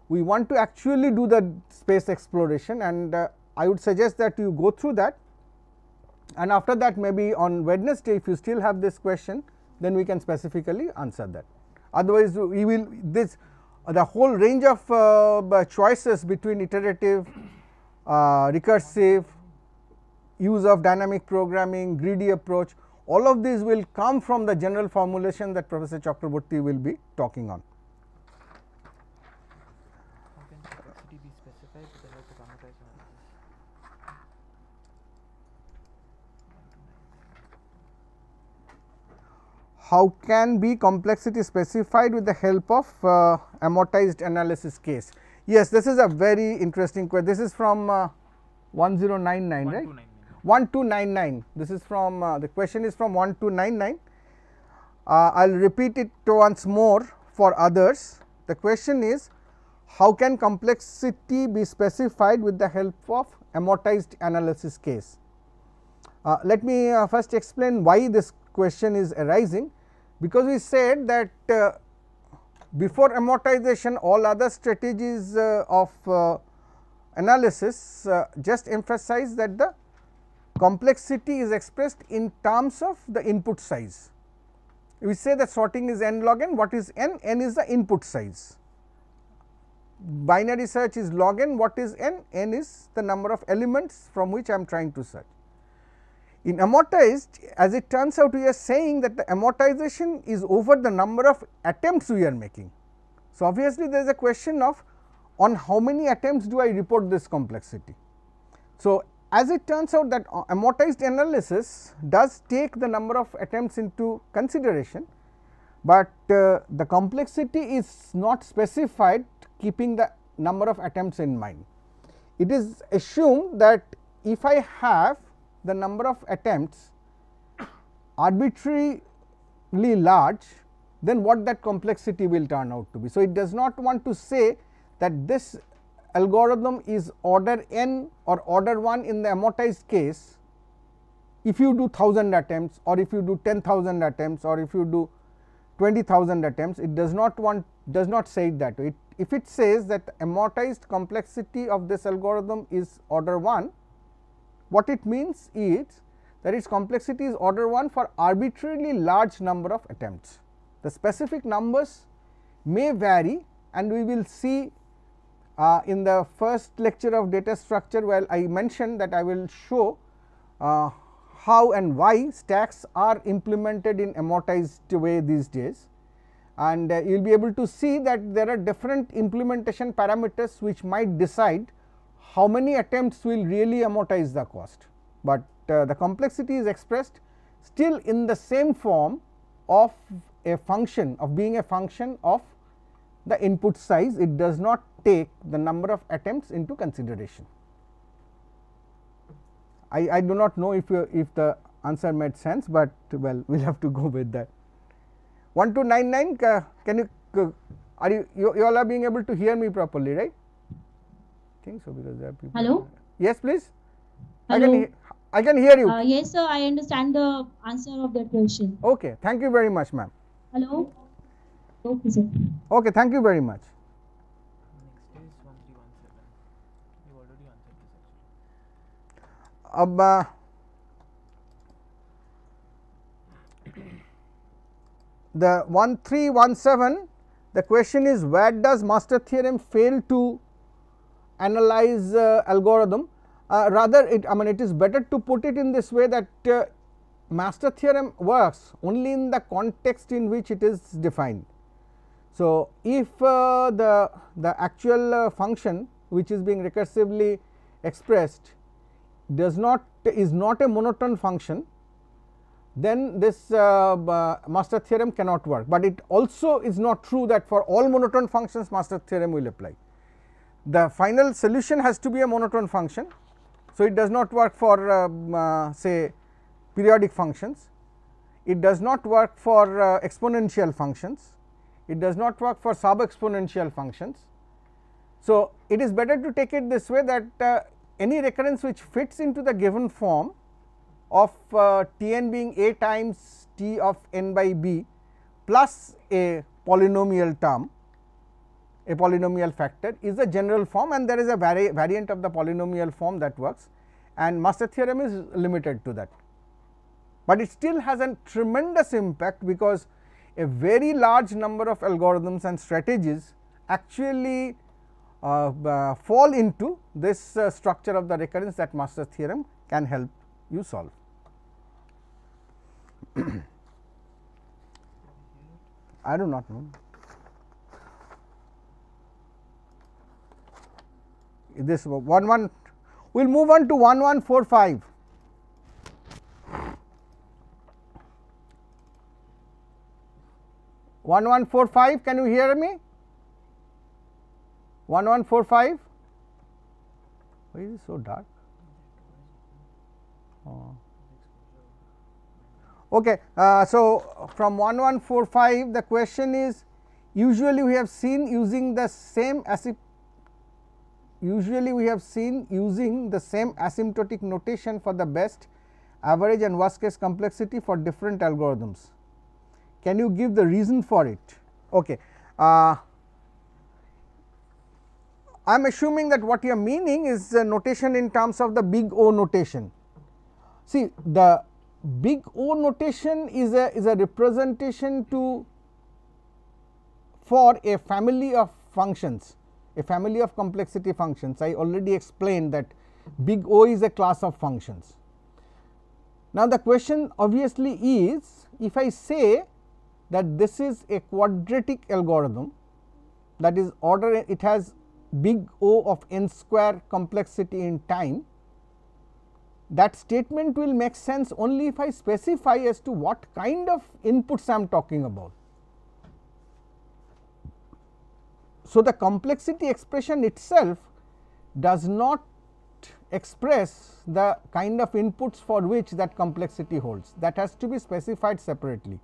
We want to actually do the space exploration and I would suggest that you go through that and after that maybe on Wednesday if you still have this question then we can specifically answer that. Otherwise, we will this the whole range of uh, choices between iterative, uh, recursive, use of dynamic programming, greedy approach all of these will come from the general formulation that Professor Chakrabarti will be talking on. How can be complexity specified with the help of uh, amortized analysis case. Yes, this is a very interesting question. This is from uh, 1099, right? 1299. This is from uh, the question is from 1299. I will repeat it once more for others. The question is how can complexity be specified with the help of amortized analysis case. Uh, let me uh, first explain why this question is arising because we said that uh, before amortization all other strategies uh, of uh, analysis uh, just emphasize that the complexity is expressed in terms of the input size. We say that sorting is n log n, what is n? n is the input size. Binary search is log n, what is n? n is the number of elements from which I am trying to search. In amortized as it turns out we are saying that the amortization is over the number of attempts we are making. So, obviously, there is a question of on how many attempts do I report this complexity. So, as it turns out that amortized analysis does take the number of attempts into consideration, but uh, the complexity is not specified keeping the number of attempts in mind. It is assumed that if I have the number of attempts arbitrarily large then what that complexity will turn out to be. So, it does not want to say that this algorithm is order n or order 1 in the amortized case if you do 1000 attempts or if you do 10,000 attempts or if you do 20,000 attempts it does not want does not say it that way. It, if it says that amortized complexity of this algorithm is order 1 what it means is that its complexity is order 1 for arbitrarily large number of attempts. The specific numbers may vary and we will see uh, in the first lecture of data structure while I mentioned that I will show uh, how and why stacks are implemented in amortized way these days and uh, you will be able to see that there are different implementation parameters which might decide how many attempts will really amortize the cost, but uh, the complexity is expressed still in the same form of a function of being a function of the input size it does not take the number of attempts into consideration. I, I do not know if you, if the answer made sense, but well we will have to go with that. 1299 uh, can you uh, are you, you all are being able to hear me properly right think so because there are people Hello? yes please Hello. I can I can hear you Uh, yes, sir. I understand the answer of that question. okay thank you very much ma'am Hello. Okay, sir. okay thank you very much Next is 1317. You already answered this actually. अब the 1317 the question is where does master theorem fail to analyze uh, algorithm uh, rather it I mean it is better to put it in this way that uh, master theorem works only in the context in which it is defined. So, if uh, the the actual uh, function which is being recursively expressed does not is not a monotone function then this uh, master theorem cannot work, but it also is not true that for all monotone functions master theorem will apply. The final solution has to be a monotone function. So, it does not work for um, uh, say periodic functions, it does not work for uh, exponential functions, it does not work for sub exponential functions. So, it is better to take it this way that uh, any recurrence which fits into the given form of uh, T n being a times T of n by b plus a polynomial term a polynomial factor is a general form and there is a vari variant of the polynomial form that works and master theorem is limited to that. But it still has a tremendous impact because a very large number of algorithms and strategies actually uh, uh, fall into this uh, structure of the recurrence that master theorem can help you solve. I do not know. This one one we will move on to 1145. One one four five. Can you hear me? One one four five. Why is it so dark? Oh. Okay, uh, so from 1145 the question is usually we have seen using the same asymptotic usually we have seen using the same asymptotic notation for the best average and worst case complexity for different algorithms. Can you give the reason for it? Okay. Uh, I am assuming that what you are meaning is a notation in terms of the big O notation. See the big O notation is a is a representation to for a family of functions a family of complexity functions I already explained that big O is a class of functions. Now, the question obviously is if I say that this is a quadratic algorithm that is order it has big O of n square complexity in time that statement will make sense only if I specify as to what kind of inputs I am talking about. So, the complexity expression itself does not express the kind of inputs for which that complexity holds that has to be specified separately.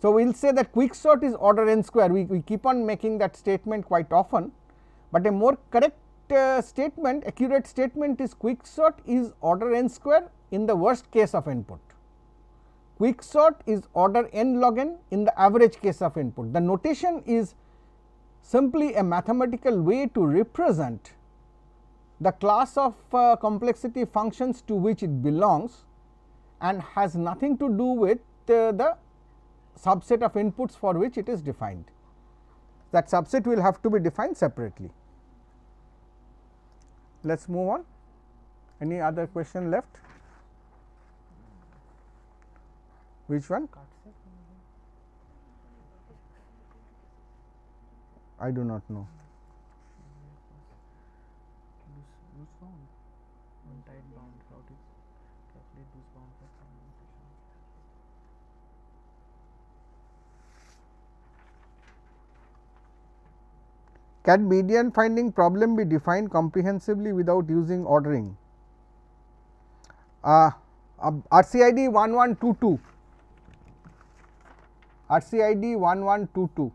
So, we will say that quicksort is order n square we, we keep on making that statement quite often, but a more correct uh, statement accurate statement is quicksort is order n square in the worst case of input. Quicksort is order n log n in the average case of input. The notation is simply a mathematical way to represent the class of uh, complexity functions to which it belongs and has nothing to do with uh, the subset of inputs for which it is defined. That subset will have to be defined separately. Let us move on. Any other question left? Which one? I do not know. Can median finding problem be defined comprehensively without using ordering? Uh, uh, RCID 1122, RCID 1122.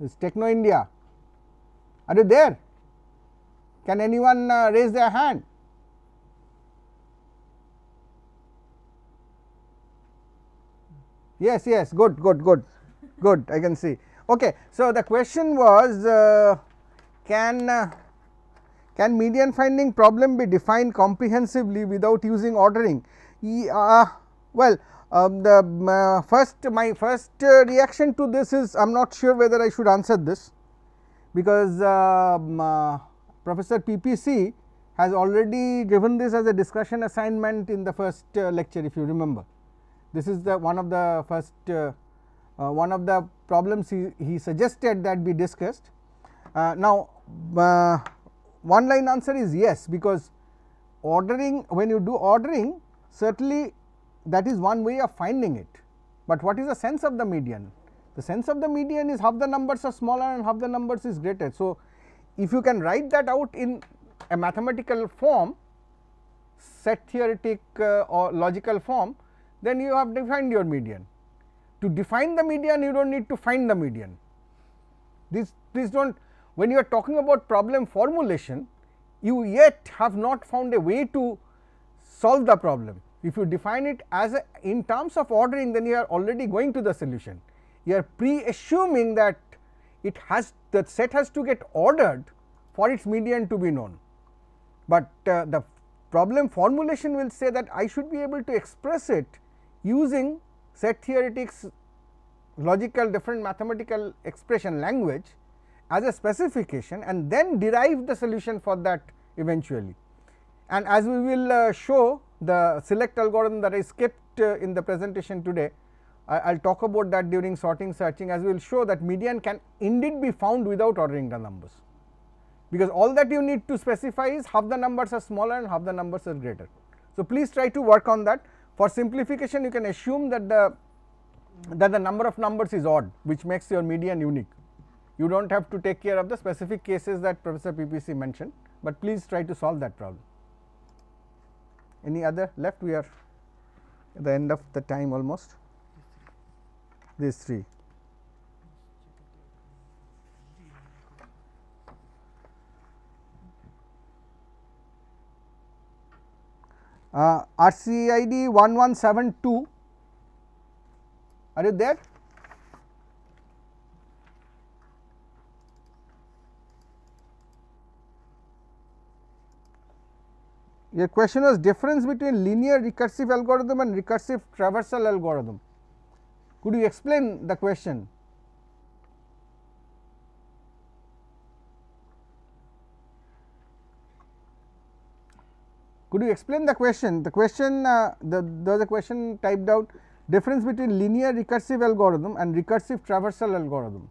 Is Techno India. Are you there? Can anyone uh, raise their hand? Yes, yes, good, good, good, good. I can see. Okay, so the question was, uh, can uh, can median finding problem be defined comprehensively without using ordering? Ye- uh, well, um, the uh, first my first uh, reaction to this is I am not sure whether I should answer this because um, uh, Professor PPC has already given this as a discussion assignment in the first uh, lecture if you remember. This is the one of the first uh, uh, one of the problems he, he suggested that be discussed. Now, one line answer is yes, because ordering when you do ordering certainly that is one way of finding it, but what is the sense of the median? The sense of the median is half the numbers are smaller and half the numbers is greater. So, if you can write that out in a mathematical form set theoretic uh, or logical form then you have defined your median. To define the median you do not need to find the median. This please do not when you are talking about problem formulation you yet have not found a way to solve the problem. If you define it as a, in terms of ordering then you are already going to the solution. You are pre assuming that it has the set has to get ordered for its median to be known, but uh, the problem formulation will say that I should be able to express it using set theoretics logical different mathematical expression language as a specification and then derive the solution for that eventually. And as we will uh, show the select algorithm that I skipped uh, in the presentation today, I will talk about that during sorting searching as we will show that median can indeed be found without ordering the numbers, because all that you need to specify is half the numbers are smaller and half the numbers are greater. So, please try to work on that for simplification you can assume that the that the number of numbers is odd which makes your median unique. You do not have to take care of the specific cases that Professor PPC mentioned, but please try to solve that problem. Any other left we are at the end of the time almost these three. Uh, RCID 1172 are you there? Your question was difference between linear recursive algorithm and recursive traversal algorithm. Could you explain the question? Could you explain the question? The question uh, the there was a question typed out difference between linear recursive algorithm and recursive traversal algorithm.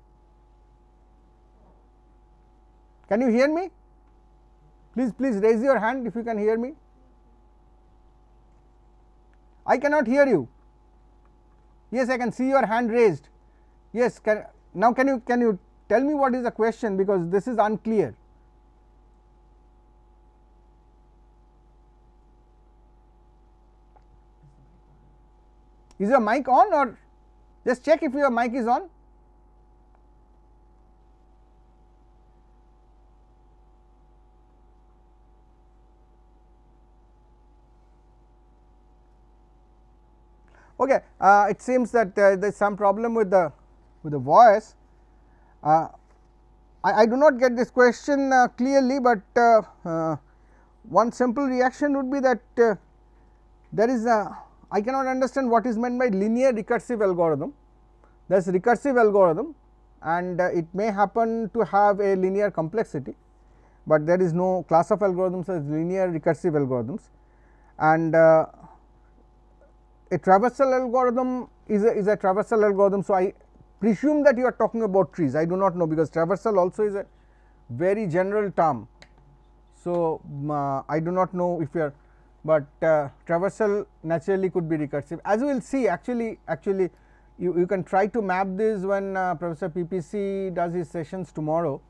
Can you hear me? Please, please raise your hand if you can hear me. I cannot hear you. Yes, I can see your hand raised. Yes, can, now can you can you tell me what is the question because this is unclear. Is your mic on or just check if your mic is on? Okay, uh, it seems that uh, there is some problem with the with the voice. Uh, I, I, do not get this question uh, clearly, but uh, uh, one simple reaction would be that there is a I cannot understand what is meant by linear recursive algorithm. There is recursive algorithm and it may happen to have a linear complexity, but there is no class of algorithms as linear recursive algorithms and a traversal algorithm is a, is a traversal algorithm. So, I presume that you are talking about trees I do not know because traversal also is a very general term. So, uh, I do not know if you are, but uh, traversal naturally could be recursive as we will see actually actually you, you can try to map this when uh, Professor PPC does his sessions tomorrow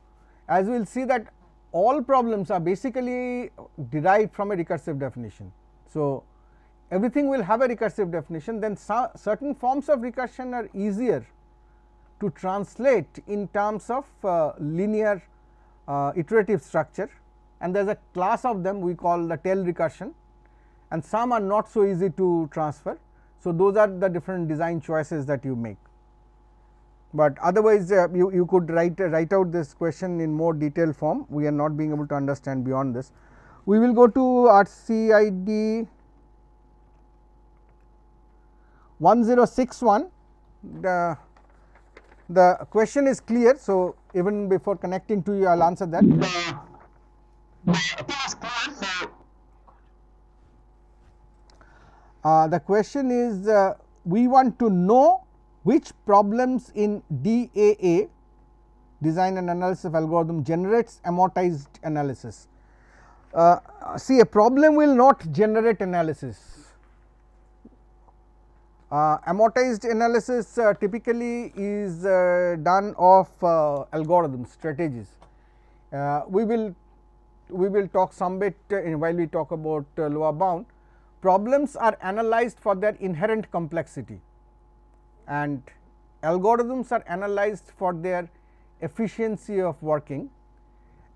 as we will see that all problems are basically derived from a recursive definition. So, everything will have a recursive definition then certain forms of recursion are easier to translate in terms of uh, linear uh, iterative structure and there is a class of them we call the tail recursion and some are not so easy to transfer. So, those are the different design choices that you make, but otherwise uh, you, you could write write out this question in more detailed form we are not being able to understand beyond this. We will go to RCID 1061 the the question is clear. So, even before connecting to you I will answer that. Uh, the question is uh, we want to know which problems in DAA design and analysis of algorithm generates amortized analysis. Uh, see a problem will not generate analysis uh, amortized analysis uh, typically is uh, done of uh, algorithms strategies. Uh, we will we will talk some bit in while we talk about uh, lower bound. Problems are analyzed for their inherent complexity and algorithms are analyzed for their efficiency of working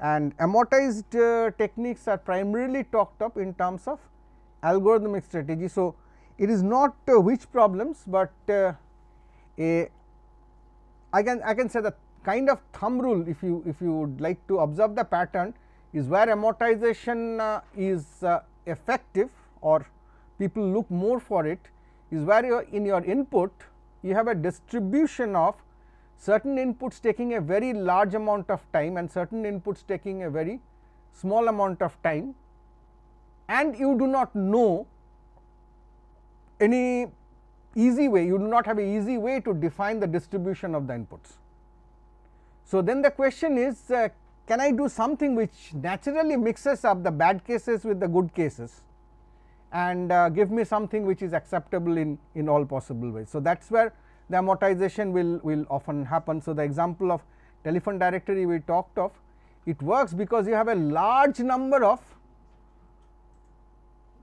and amortized techniques are primarily talked up in terms of algorithmic strategy. So, it is not uh, which problems, but uh, a I can I can say the kind of thumb rule if you if you would like to observe the pattern is where amortization uh, is effective or people look more for it is where you in your input you have a distribution of certain inputs taking a very large amount of time and certain inputs taking a very small amount of time. And you do not know any easy way you do not have a easy way to define the distribution of the inputs. So, then the question is uh, can I do something which naturally mixes up the bad cases with the good cases and uh, give me something which is acceptable in, in all possible ways. So, that is where the amortization will, will often happen. So, the example of telephone directory we talked of it works because you have a large number of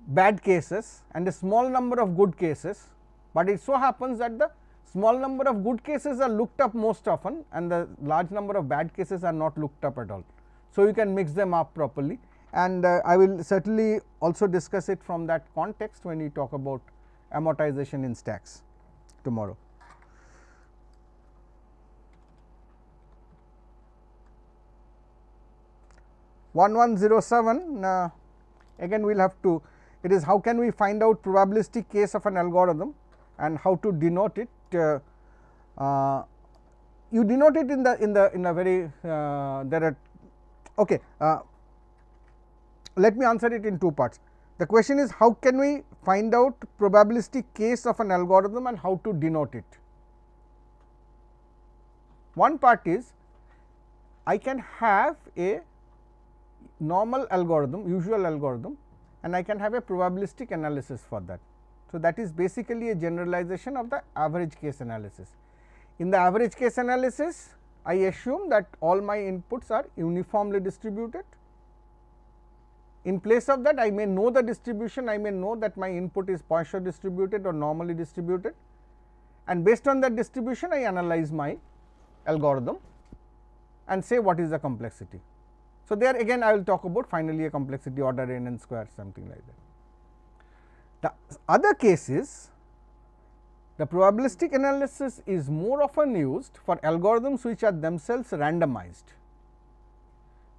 bad cases and a small number of good cases, but it so happens that the small number of good cases are looked up most often and the large number of bad cases are not looked up at all. So, you can mix them up properly and uh, I will certainly also discuss it from that context when we talk about amortization in stacks tomorrow. One one zero seven uh, again we will have to it is how can we find out probabilistic case of an algorithm and how to denote it. Uh, uh, you denote it in the in the in a very uh, there are okay. Uh, let me answer it in two parts. The question is how can we find out probabilistic case of an algorithm and how to denote it. One part is I can have a normal algorithm usual algorithm and I can have a probabilistic analysis for that. So, that is basically a generalization of the average case analysis. In the average case analysis, I assume that all my inputs are uniformly distributed In place of that I may know the distribution, I may know that my input is Poisson distributed or normally distributed and based on that distribution I analyze my algorithm and say what is the complexity. So, there again I will talk about finally a complexity order n n square something like that. The other case is the probabilistic analysis is more often used for algorithms which are themselves randomized.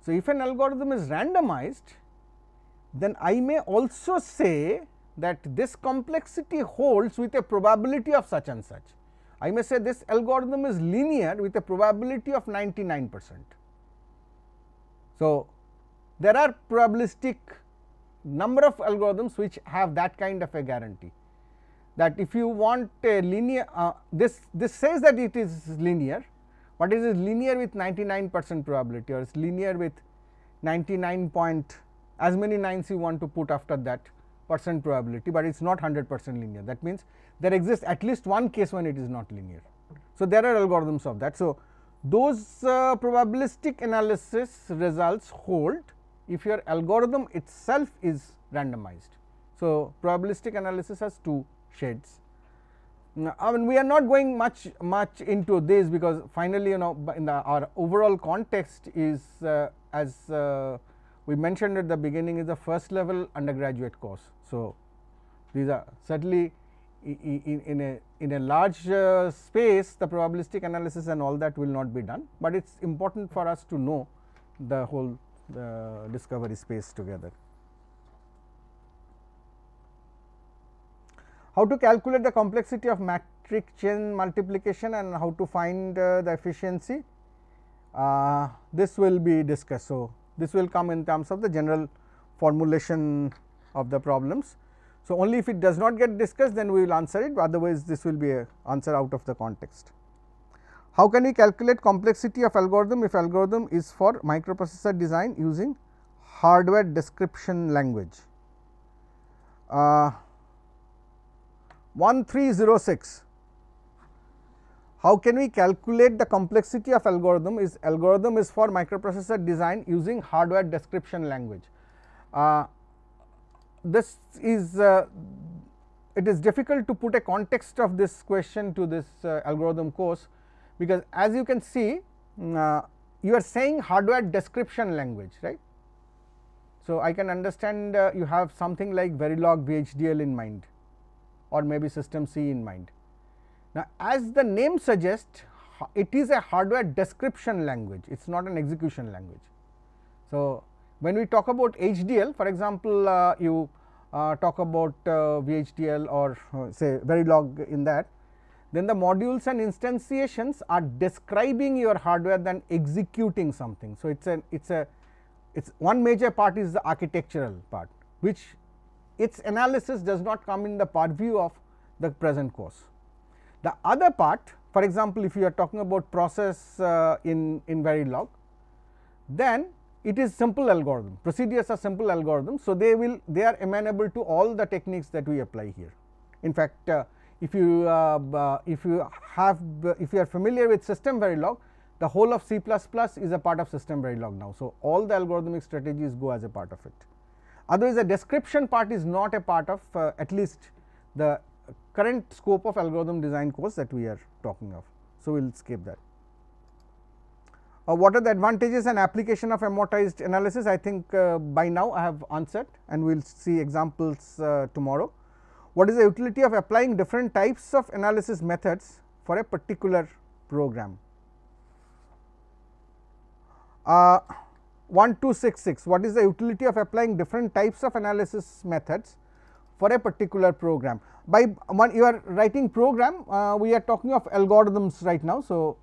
So, if an algorithm is randomized, then I may also say that this complexity holds with a probability of such and such. I may say this algorithm is linear with a probability of 99 percent. So, there are probabilistic number of algorithms which have that kind of a guarantee that if you want a linear uh, this this says that it is linear, but it is linear with 99 percent probability or is linear with 99 point as many nines you want to put after that percent probability, but it is not 100 percent linear. That means, there exists at least one case when it is not linear. So, there are algorithms of that. So, those uh, probabilistic analysis results hold if your algorithm itself is randomized. So, probabilistic analysis has two shades. Now, I mean we are not going much much into this because finally you know in the our overall context is uh, as uh, we mentioned at the beginning is the first level undergraduate course. So, these are certainly in, in a in a large uh, space the probabilistic analysis and all that will not be done, but it is important for us to know the whole discovery space together. How to calculate the complexity of matrix chain multiplication and how to find uh, the efficiency uh, this will be discussed. So, this will come in terms of the general formulation of the problems. So, only if it does not get discussed then we will answer it otherwise this will be a answer out of the context. How can we calculate complexity of algorithm if algorithm is for microprocessor design using hardware description language? Uh, 1306 how can we calculate the complexity of algorithm is algorithm is for microprocessor design using hardware description language. Uh, this is uh, it is difficult to put a context of this question to this uh, algorithm course because as you can see mm, uh, you are saying hardware description language right. So, I can understand uh, you have something like Verilog VHDL in mind or maybe system C in mind. Now, as the name suggests it is a hardware description language it is not an execution language. So, when we talk about HDL for example, uh, you talk about uh, VHDL or uh, say Verilog in that then the modules and instantiations are describing your hardware than executing something. So, it is a it is a it is one major part is the architectural part which its analysis does not come in the purview of the present course. The other part for example, if you are talking about process uh, in, in Verilog, then it is simple algorithm procedures are simple algorithms. So, they will they are amenable to all the techniques that we apply here. In fact, uh, if you uh, uh if you have if you are familiar with system Verilog the whole of C is a part of system Verilog now. So, all the algorithmic strategies go as a part of it. Otherwise, the description part is not a part of uh, at least the current scope of algorithm design course that we are talking of. So, we will skip that. Uh, what are the advantages and application of amortized analysis? I think uh, by now I have answered and we will see examples uh, tomorrow. What is the utility of applying different types of analysis methods for a particular program? Uh, 1266 what is the utility of applying different types of analysis methods for a particular program. By you are writing program uh, we are talking of algorithms right now. So,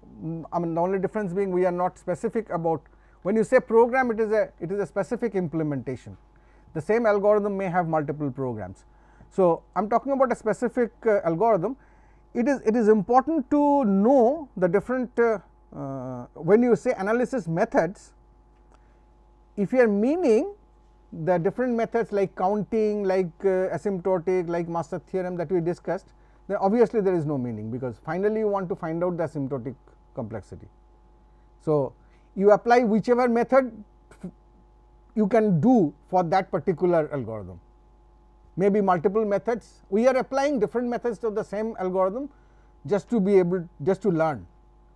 I mean the only difference being we are not specific about when you say program it is a it is a specific implementation the same algorithm may have multiple programs. So, I am talking about a specific uh, algorithm it is it is important to know the different uh, uh when you say analysis methods if you are meaning the different methods like counting, like uh, asymptotic, like master theorem that we discussed, then obviously there is no meaning because finally you want to find out the you apply whichever method you can do for that particular algorithm. Maybe multiple methods, we are applying different methods to the same algorithm just to be able just to learn,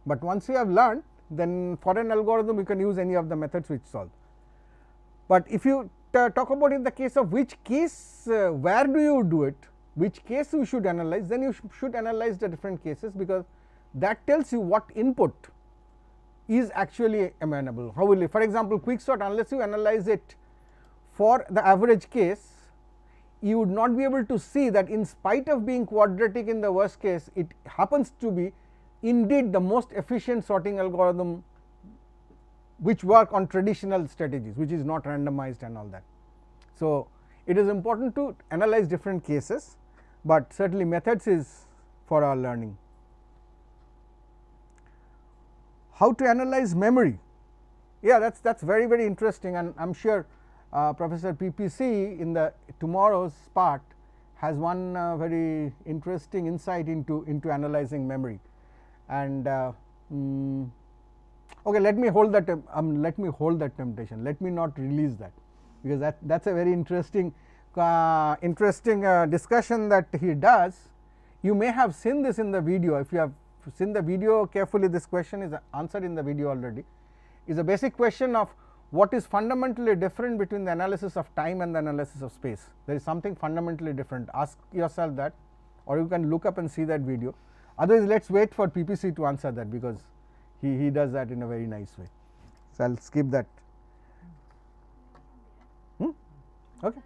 but once you have learned then for an algorithm you can use any of the methods which solve. But if you talk about in the case of which case uh, where do you do it, which case you should analyze? Then you sh should analyze the different cases because that tells you what input is actually amenable. How will you for example, quicksort unless you analyze it for the average case you would not be able to see that in spite of being quadratic in the worst case it happens to be indeed the most efficient sorting algorithm which work on traditional strategies which is not randomized and all that. So, it is important to analyze different cases, but certainly methods is for our learning. How to analyze memory? Yeah, that is that is very very interesting and I am sure uh, Professor PPC in the tomorrow's part has one uh, very interesting insight into, into analyzing memory. And uh, mm, okay let me hold that um, let me hold that temptation. Let me not release that because that that is a very interesting uh, interesting uh, discussion that he does. You may have seen this in the video if you have seen the video carefully this question is answered in the video already is a basic question of what is fundamentally different between the analysis of time and the analysis of space there is something fundamentally different ask yourself that or you can look up and see that video otherwise let us wait for PPC to answer that because he, he does that in a very nice way. So, I will skip that. Hmm? Okay.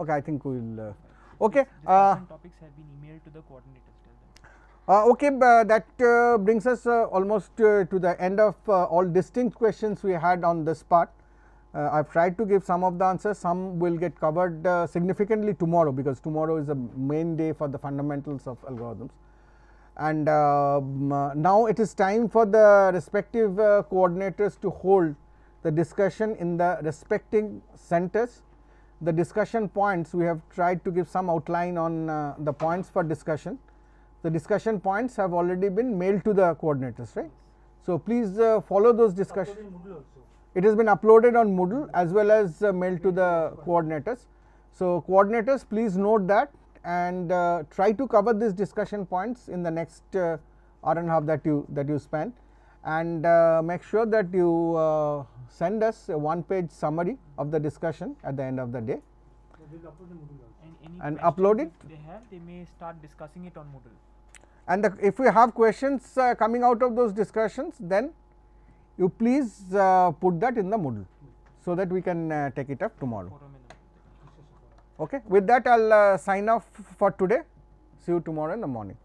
Okay, I think we will. Uh, okay. Uh, topics have been emailed to the coordinators. Uh, okay, uh, that uh, brings us uh, almost uh, to the end of all distinct questions we had on this part. I have tried to give some of the answers, some will get covered significantly tomorrow because tomorrow is the main day for the fundamentals of algorithms and uh, now it is time for the respective uh, coordinators to hold the discussion in the respecting centers. The discussion points we have tried to give some outline on uh, the points for discussion. The discussion points have already been mailed to the coordinators right. So, please uh, follow those discussions. It has been uploaded on Moodle as well as uh, mailed to the coordinators. So, coordinators please note that and uh, try to cover these discussion points in the next uh, hour and a half that you that you spend and uh, make sure that you uh, send us a one page summary of the discussion at the end of the day and, and upload it they have they may start discussing it on Moodle and the, if we have questions uh, coming out of those discussions then you please uh, put that in the Moodle so that we can take it up tomorrow. Okay. With that I will uh, sign off for today. See you tomorrow in the morning.